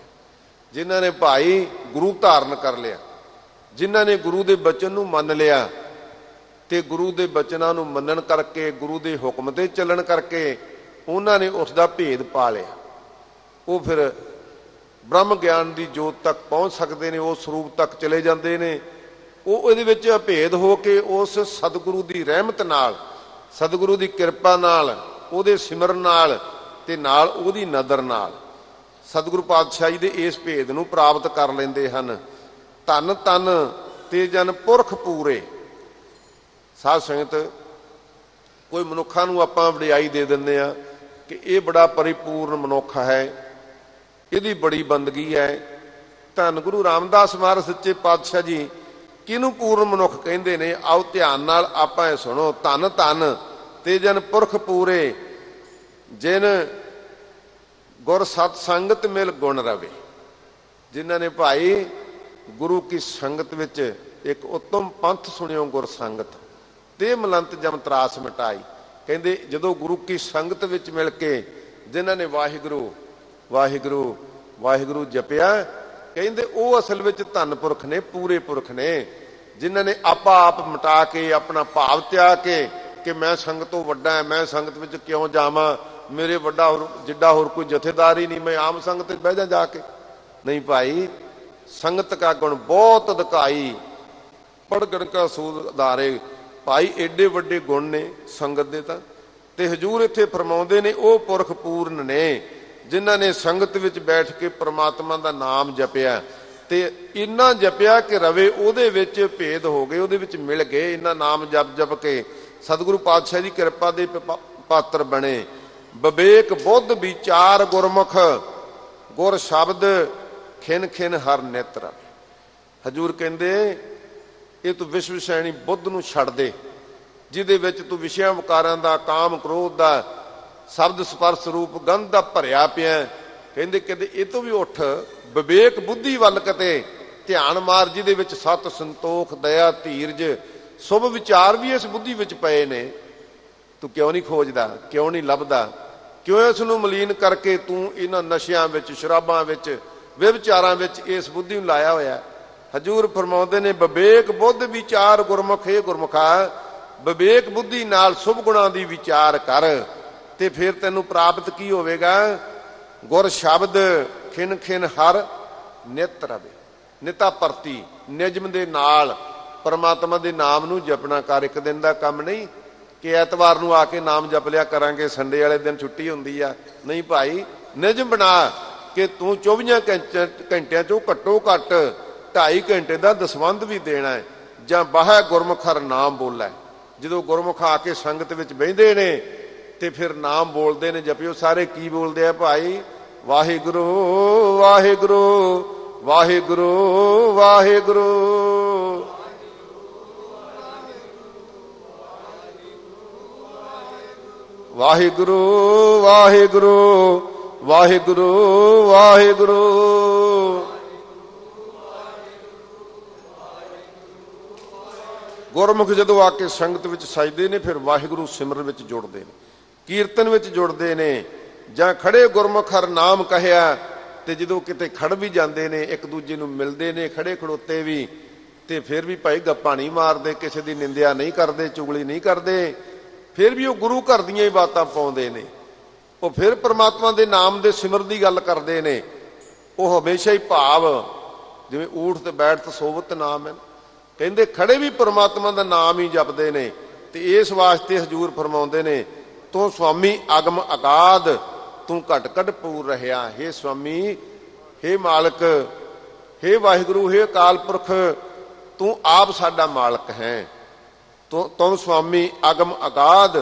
ਜਿਨ੍ਹਾਂ ਨੇ ਭਾਈ ਗੁਰੂ ਧਾਰਨ ਕਰ ਲਿਆ, ਜਿਨ੍ਹਾਂ ਨੇ ਗੁਰੂ ਦੇ ਬਚਨ ਨੂੰ ਮੰਨ ਲਿਆ, ਤੇ ਗੁਰੂ ਦੇ ਬਚਨਾਂ ਨੂੰ ਮੰਨਣ ਕਰਕੇ, ਗੁਰੂ ਦੇ ਹੁਕਮ ਤੇ ਚੱਲਣ ਕਰਕੇ ਉਹਨਾਂ ਨੇ ਉਸ ਦਾ ਭੇਦ ਪਾ ਲਿਆ। ਉਹ ਫਿਰ ਬ੍ਰਹਮ ਗਿਆਨ ਦੀ ਜੋਤ ਤੱਕ ਪਹੁੰਚ ਸਕਦੇ ਨੇ ਉਸ ਸਰੂਪ ਤੱਕ ਚਲੇ ਜਾਂਦੇ ਨੇ। ਉਹ ਇਹਦੇ ਵਿੱਚ ਭੇਦ ਹੋ ਕੇ ਉਸ ਸਤਿਗੁਰੂ ਦੀ ਰਹਿਮਤ ਨਾਲ, ਸਤਿਗੁਰੂ ਦੀ ਕਿਰਪਾ ਨਾਲ, ਉਹਦੇ ਸਿਮਰਨ ਨਾਲ ਤੇ ਨਾਲ ਉਹਦੀ ਨਦਰ ਨਾਲ ਸਤਿਗੁਰੂ ਪਾਤਸ਼ਾਹੀ ਦੇ ਇਸ ਭੇਦ ਨੂੰ ਪ੍ਰਾਪਤ ਕਰ ਲੈਂਦੇ ਹਨ। ਧੰਨ ਤਨ ਤੇ ਜਨ ਪੁਰਖ ਪੂਰੇ। ਸਾਧ ਸੰਗਤ, ਕੋਈ ਮਨੁੱਖਾਂ ਨੂੰ ਆਪਾਂ ਵਡਿਆਈ ਦੇ ਦਿੰਦੇ ਆ ਕਿ ਇਹ ਬੜਾ ਪਰਿਪੂਰਨ ਮਨੁੱਖ ਹੈ, ਇਹਦੀ ਬੜੀ ਬੰਦਗੀ ਹੈ। ਧੰਨ ਗੁਰੂ ਰਾਮਦਾਸ ਮਹਾਰਾਜ ਸੱਚੇ ਪਾਤਸ਼ਾਹ ਜੀ, ਕਿਹਨੂੰ ਪੂਰਨ ਮਨੁੱਖ ਕਹਿੰਦੇ ਨੇ? ਆਓ ਧਿਆਨ ਨਾਲ ਆਪਾਂ ਇਹ ਸੁਣੋ। ਧੰਨ ਧੰਨ ਤੇ ਜਨ ਪੁਰਖ ਪੂਰੇ, ਜਿਨ ਗੁਰ ਸਤ ਸੰਗਤ ਮਿਲ ਗੁਣ ਰਵੇ। ਜਿਨ੍ਹਾਂ ਨੇ ਭਾਈ ਗੁਰੂ ਕੀ ਸੰਗਤ ਵਿੱਚ ਇੱਕ ਉਤਮ ਪੰਥ ਸੁਣਿਓ ਗੁਰ ਸੰਗਤ। ਤੇ ਮਲੰਤ ਜਮ ਤਰਾਸ ਮਿਟਾਈ। ਕਹਿੰਦੇ ਜਦੋਂ ਗੁਰੂ ਕੀ ਸੰਗਤ ਵਿੱਚ ਮਿਲ ਕੇ ਜਿਨ੍ਹਾਂ ਨੇ ਵਾਹਿਗੁਰੂ ਵਾਹਿਗੁਰੂ ਵਾਹਿਗੁਰੂ ਜਪਿਆ, ਕਹਿੰਦੇ ਉਹ ਅਸਲ ਵਿੱਚ ਧੰਨ ਪੁਰਖ ਨੇ, ਪੂਰੇ ਪੁਰਖ ਨੇ, ਜਿਨ੍ਹਾਂ ਨੇ ਆਪਾ ਆਪ ਮਿਟਾ ਕੇ, ਆਪਣਾ ਭਾਵ ਤਿਆਗ ਕੇ ਕਿ ਮੈਂ ਸੰਗਤ ਤੋਂ ਵੱਡਾ ਮੈਂ ਸੰਗਤ ਵਿੱਚ ਕਿਉਂ ਜਾਵਾਂ, ਮੇਰੇ ਵੱਡਾ ਹੋਰ, ਜਿੱਡਾ ਹੋਰ ਕੋਈ ਜਥੇਦਾਰ ਹੀ ਨਹੀਂ, ਮੈਂ ਆਮ ਸੰਗਤ ਵਿੱਚ ਬਹਿ ਜਾ ਜਾ ਕੇ। ਨਹੀਂ ਭਾਈ, ਸੰਗਤ ਕਾ ਗੁਣ ਬਹੁਤ ਅਧਿਕਾਈ ਪੜਗਣ ਕਾ ਸੂਦ ਧਾਰੇ ਭਾਈ ਏਡੇ ਵੱਡੇ ਗੁਣ ਨੇ ਸੰਗਤ ਦੇ ਤਾਂ, ਤੇ ਹਜੂਰ ਇੱਥੇ ਫਰਮਾਉਂਦੇ ਨੇ, ਉਹ ਪੁਰਖ ਪੂਰਨ ਨੇ, ਜਿਨ੍ਹਾਂ ਨੇ ਸੰਗਤ ਵਿੱਚ ਬੈਠ ਕੇ ਪ੍ਰਮਾਤਮਾ ਦਾ ਨਾਮ ਜਪਿਆ। ਤੇ ਇੰਨਾ ਜਪਿਆ ਕਿ ਰਵੇ ਉਹਦੇ ਵਿੱਚ ਭੇਦ ਹੋ ਗਏ, ਉਹਦੇ ਵਿੱਚ ਮਿਲ ਗਏ, ਇੰਨਾ ਨਾਮ ਜਪ ਜਪ ਕੇ ਸਤਿਗੁਰੂ ਪਾਤਸ਼ਾਹ ਦੀ ਕਿਰਪਾ ਦੇ ਪਾਤਰ ਬਣੇ। ਵਿਵੇਕ ਬੁੱਧ ਵਿਚਾਰ ਗੁਰਮੁਖ, ਗੁਰ ਸ਼ਬਦ ਖਿਨ ਖਿਨ ਹਰ ਨੇਤਰ। ਹਜੂਰ ਕਹਿੰਦੇ ਇਹ ਤੂੰ ਵਿਸ਼ਵ ਸ਼ੈਣੀ ਬੁੱਧ ਨੂੰ ਛੱਡ ਦੇ, ਜਿਹਦੇ ਵਿੱਚ ਤੂੰ ਵਿਸ਼ਿਆਂ ਵਿਕਾਰਾਂ ਦਾ, ਕਾਮ ਕ੍ਰੋਧ ਦਾ ਸ਼ਬਦ ਸਪਰਸ਼ ਰੂਪ, ਗੰਧ ਦਾ ਭਰਿਆ ਪਿਆ ਕਹਿੰਦੇ ਕਹਿੰਦੇ ਇਹ ਤੋਂ ਵੀ ਉੱਠ, ਵਿਵੇਕ ਬੁੱਧੀ ਵੱਲ ਕਿਤੇ ਧਿਆਨ ਮਾਰ, ਜਿਹਦੇ ਵਿੱਚ ਸਤ ਸੰਤੋਖ, ਦਇਆ, ਧੀਰਜ, ਸੁਭ ਵਿਚਾਰ ਵੀ ਇਸ ਬੁੱਧੀ ਵਿੱਚ ਪਏ ਨੇ। ਤੂੰ ਕਿਉਂ ਨਹੀਂ ਖੋਜਦਾ, ਕਿਉਂ ਨਹੀਂ ਲੱਭਦਾ? ਕਿਉਂ ਇਸ ਨੂੰ ਮਲੀਨ ਕਰਕੇ ਤੂੰ ਇਹਨਾਂ ਨਸ਼ਿਆਂ ਵਿੱਚ, ਸ਼ਰਾਬਾਂ ਵਿੱਚ, ਵਿਵਚਾਰਾਂ ਵਿੱਚ ਇਸ ਬੁੱਧੀ ਨੂੰ ਲਾਇਆ ਹੋਇਆ ਹਜੂਰ ਫਰਮਾਉਂਦੇ ਨੇ, ਵਿਵੇਕ ਬੁੱਧ ਵਿਚਾਰ ਗੁਰਮੁਖ ਇਹ ਗੁਰਮੁਖਾ ਵਿਵੇਕ ਬੁੱਧੀ ਨਾਲ ਸੁਭ ਗੁਣਾਂ ਦੀ ਵਿਚਾਰ ਕਰ। ਤੇ ਫਿਰ ਤੈਨੂੰ ਪ੍ਰਾਪਤ ਕੀ ਹੋਵੇਗਾ? ਗੁਰ ਸ਼ਬਦ ਖਿਨ ਖਿਨ ਹਰ ਨਿਤ ਰਵੇ। ਨਿਤਾ ਪਰਤੀ, ਨਿਯਮ ਦੇ ਨਾਲ ਪਰਮਾਤਮਾ ਦੇ ਨਾਮ ਨੂੰ ਜਪਣਾ ਕਰ। ਇੱਕ ਦਿਨ ਦਾ ਕੰਮ ਨਹੀਂ, ਕਿ ਐਤਵਾਰ ਨੂੰ ਆ ਕੇ ਨਾਮ ਜਪ ਲਿਆ ਕਰਾਂਗੇ, ਸੰਡੇ ਵਾਲੇ ਦਿਨ ਛੁੱਟੀ ਹੁੰਦੀ ਆ। ਨਹੀਂ ਭਾਈ, ਨਿਯਮ ਬਣਾ ਕਿ ਤੂੰ 24 ਘੰਟੇ- ਘੰਟਿਆਂ ਚੋਂ ਘੱਟੋ ਘੱਟ 2.5 ਘੰਟੇ ਦਾ ਦਸਵੰਧ ਵੀ ਦੇਣਾ ਹੈ ਜਾਂ ਬਾਹਰ ਗੁਰਮੁਖ ਹਰ ਨਾਮ ਬੋਲੈ ਜਦੋਂ ਗੁਰਮੁਖ ਆ ਕੇ ਸੰਗਤ ਵਿੱਚ ਬਹਿੰਦੇ ਨੇ ਤੇ ਫਿਰ ਨਾਮ ਬੋਲਦੇ ਨੇ ਜਪਿਓ, ਸਾਰੇ ਕੀ ਬੋਲਦੇ ਆ ਭਾਈ? ਵਾਹਿਗੁਰੂ ਵਾਹਿਗੁਰੂ ਵਾਹਿਗੁਰੂ ਵਾਹਿਗੁਰੂ। ਵਾਹਿਗੁਰੂ ਵਾਹਿਗੁਰੂ ਵਾਹਿਗੁਰੂ ਵਾਹਿਗੁਰੂ। ਗੁਰਮੁਖ ਜਦੋਂ ਆ ਕੇ ਸੰਗਤ ਵਿੱਚ ਸਜਦੇ ਨੇ, ਫਿਰ ਵਾਹਿਗੁਰੂ ਸਿਮਰਨ ਵਿੱਚ ਜੁੜਦੇ ਨੇ, ਕੀਰਤਨ ਵਿੱਚ ਜੁੜਦੇ ਨੇ, ਜਾਂ ਖੜੇ ਗੁਰਮੁਖ ਹਰ ਨਾਮ ਕਹਿਆ, ਤੇ ਜਦੋਂ ਕਿਤੇ ਖੜ ਵੀ ਜਾਂਦੇ ਨੇ, ਇੱਕ ਦੂਜੇ ਨੂੰ ਮਿਲਦੇ ਨੇ, ਖੜੇ ਖੜੋਤੇ ਵੀ, ਤੇ ਫਿਰ ਵੀ ਭਾਈ ਗੱਪਾਂ ਨਹੀਂ ਮਾਰਦੇ, ਕਿਸੇ ਦੀ ਨਿੰਦਿਆ ਨਹੀਂ ਕਰਦੇ, ਚੁਗਲੀ ਨਹੀਂ ਕਰਦੇ, ਫਿਰ ਵੀ ਉਹ ਗੁਰੂ ਘਰ ਦੀਆਂ ਹੀ ਬਾਤਾਂ ਪਾਉਂਦੇ ਨੇ। ਉਹ ਫਿਰ ਪ੍ਰਮਾਤਮਾ ਦੇ ਨਾਮ ਦੇ ਸਿਮਰ ਦੀ ਗੱਲ ਕਰਦੇ ਨੇ। ਉਹ ਹਮੇਸ਼ਾ ਹੀ ਭਾਵ, ਜਿਵੇਂ ਊਠ ਤੇ ਬੈਠ ਤੇ ਸੋਵਤ ਨਾਮ ਹੈ ਕਹਿੰਦੇ ਖੜੇ ਵੀ ਪ੍ਰਮਾਤਮਾ ਦਾ ਨਾਮ ਹੀ ਜਪਦੇ ਨੇ ਤੇ ਇਸ ਵਾਸਤੇ ਹਜੂਰ ਫਰਮਾਉਂਦੇ ਨੇ ਤੂੰ ਸੁਆਮੀ ਅਗਮ ਅਗਾਧ ਤੂੰ ਘਟ ਘਟ ਪੂਰ ਰਹਿਆ हे ਸੁਆਮੀ हे ਮਾਲਕ हे ਵਾਹਿਗੁਰੂ हे ਅਕਾਲ ਪੁਰਖ ਤੂੰ ਆਪ ਸਾਡਾ ਮਾਲਕ ਹੈ ਤੂੰ ਤੂੰ ਸੁਆਮੀ ਅਗਮ ਅਗਾਧ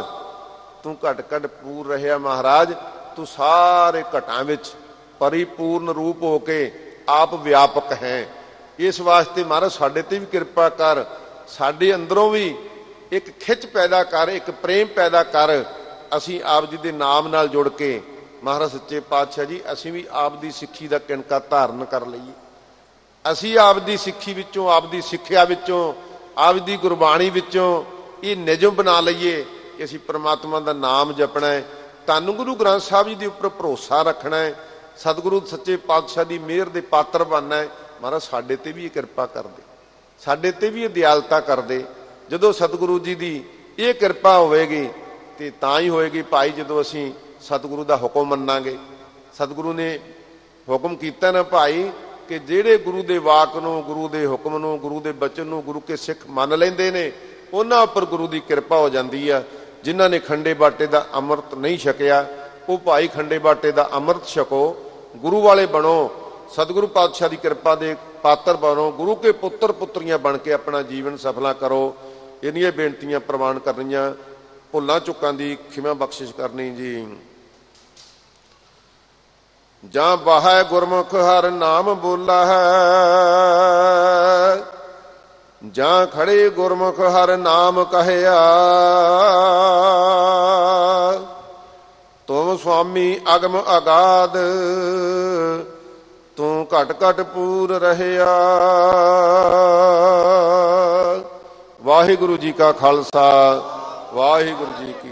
ਤੂੰ ਘਟ ਘਟ ਪੂਰ ਰਹਿਆ ਮਹਾਰਾਜ ਤੂੰ ਸਾਰੇ ਘਟਾਂ ਵਿੱਚ ਪਰਿਪੂਰਨ ਰੂਪ ਹੋ ਕੇ ਆਪ ਵਿਆਪਕ ਹੈ ਇਸ ਵਾਸਤੇ ਮਹਾਰਾਜ, ਸਾਡੇ ਤੇ ਵੀ ਕਿਰਪਾ ਕਰ। ਸਾਡੇ ਅੰਦਰੋਂ ਵੀ ਇੱਕ ਖਿੱਚ ਪੈਦਾ ਕਰ, ਇੱਕ ਪ੍ਰੇਮ ਪੈਦਾ ਕਰ। ਅਸੀਂ ਆਪ ਜੀ ਦੇ ਨਾਮ ਨਾਲ ਜੁੜ ਕੇ, ਮਹਾਰਾਜ ਸੱਚੇ ਪਾਤਸ਼ਾਹ ਜੀ, ਅਸੀਂ ਵੀ ਆਪ ਦੀ ਸਿੱਖੀ ਦਾ ਕਿਣਕਾ ਧਾਰਨ ਕਰ ਲਈਏ। ਅਸੀਂ ਆਪ ਦੀ ਸਿੱਖੀ ਵਿੱਚੋਂ, ਆਪ ਦੀ ਸਿੱਖਿਆ ਵਿੱਚੋਂ, ਆਪ ਦੀ ਗੁਰਬਾਣੀ ਵਿੱਚੋਂ ਇਹ ਨਿਯਮ ਬਣਾ ਲਈਏ ਕਿ ਅਸੀਂ ਪ੍ਰਮਾਤਮਾ ਦਾ ਨਾਮ ਜਪਣਾ ਹੈ। ਤੁਹਾਨੂੰ ਗੁਰੂ ਗ੍ਰੰਥ ਸਾਹਿਬ ਜੀ ਦੇ ਉੱਪਰ ਭਰੋਸਾ ਰੱਖਣਾ ਹੈ। ਸਤਿਗੁਰੂ ਸੱਚੇ ਪਾਤਸ਼ਾਹ ਦੀ ਮਿਹਰ ਦੇ ਪਾਤਰ ਬਣਨਾ ਹੈ। ਮਹਾਰਾਜ, ਸਾਡੇ ਤੇ ਵੀ ਇਹ ਕਿਰਪਾ ਕਰਦੇ। ਸਾਡੇ ਤੇ ਵੀ ਇਹ ਦਿਆਲਤਾ ਕਰਦੇ। ਜਦੋਂ ਸਤਿਗੁਰੂ ਜੀ ਦੀ ਇਹ ਕਿਰਪਾ ਹੋਵੇਗੀ, ਤੇ ਤਾਂ ਹੀ ਹੋਏਗੀ ਭਾਈ ਜਦੋਂ ਅਸੀਂ ਸਤਿਗੁਰੂ ਦਾ ਹੁਕਮ ਮੰਨਾਂਗੇ। ਸਤਿਗੁਰੂ ਨੇ ਹੁਕਮ ਕੀਤਾ ਨਾ ਭਾਈ, ਕਿ ਜਿਹੜੇ ਗੁਰੂ ਦੇ ਵਾਕ ਨੂੰ, ਗੁਰੂ ਦੇ ਹੁਕਮ ਨੂੰ, ਗੁਰੂ ਦੇ ਬਚਨ ਨੂੰ ਗੁਰੂ ਕੇ ਸਿੱਖ ਮੰਨ ਲੈਂਦੇ ਨੇ, ਉਹਨਾਂ ਉੱਪਰ ਗੁਰੂ ਦੀ ਕਿਰਪਾ ਹੋ ਜਾਂਦੀ ਆ। ਜਿਨ੍ਹਾਂ ਨੇ ਖੰਡੇ ਬਾਟੇ ਦਾ ਅੰਮ੍ਰਿਤ ਨਹੀਂ ਛਕਿਆ, ਉਹ ਭਾਈ ਖੰਡੇ ਬਾਟੇ ਦਾ ਅੰਮ੍ਰਿਤ ਛਕੋ, ਗੁਰੂ ਵਾਲੇ ਬਣੋ। ਸਤਿਗੁਰੂ ਪਾਤਸ਼ਾਹ ਦੀ ਕਿਰਪਾ ਦੇ ਪਾਤਰ ਬਣੋ, ਗੁਰੂ ਕੇ ਪੁੱਤਰ ਪੁੱਤਰੀਆਂ ਬਣ ਕੇ ਆਪਣਾ ਜੀਵਨ ਸਫਲਾ ਕਰੋ। ਇੰਨੀਆਂ ਬੇਨਤੀਆਂ ਪ੍ਰਵਾਨ ਕਰਨੀਆਂ ਭੁੱਲਾਂ ਚੁੱਕਾਂ ਦੀ ਖਿਮਾ ਬਖਸ਼ਿਸ਼ ਕਰਨੀ ਜੀ। ਜਾਂ ਬਾਹੈ ਗੁਰਮੁਖ ਹਰ ਨਾਮ ਬੋਲਾ ਹੈ ਜਾਂ ਖੜੇ ਗੁਰਮੁਖ ਹਰ ਨਾਮ ਕਹਿਆ। ਤੁਮ ਸੁਆਮੀ ਅਗਮ ਅਗਾਧ ਤੂੰ ਘਟ ਘਟ ਪੂਰ ਰਹਿਆ। ਵਾਹਿਗੁਰੂ ਜੀ ਕਾ ਖਾਲਸਾ ਵਾਹਿਗੁਰੂ ਜੀ ਕੀ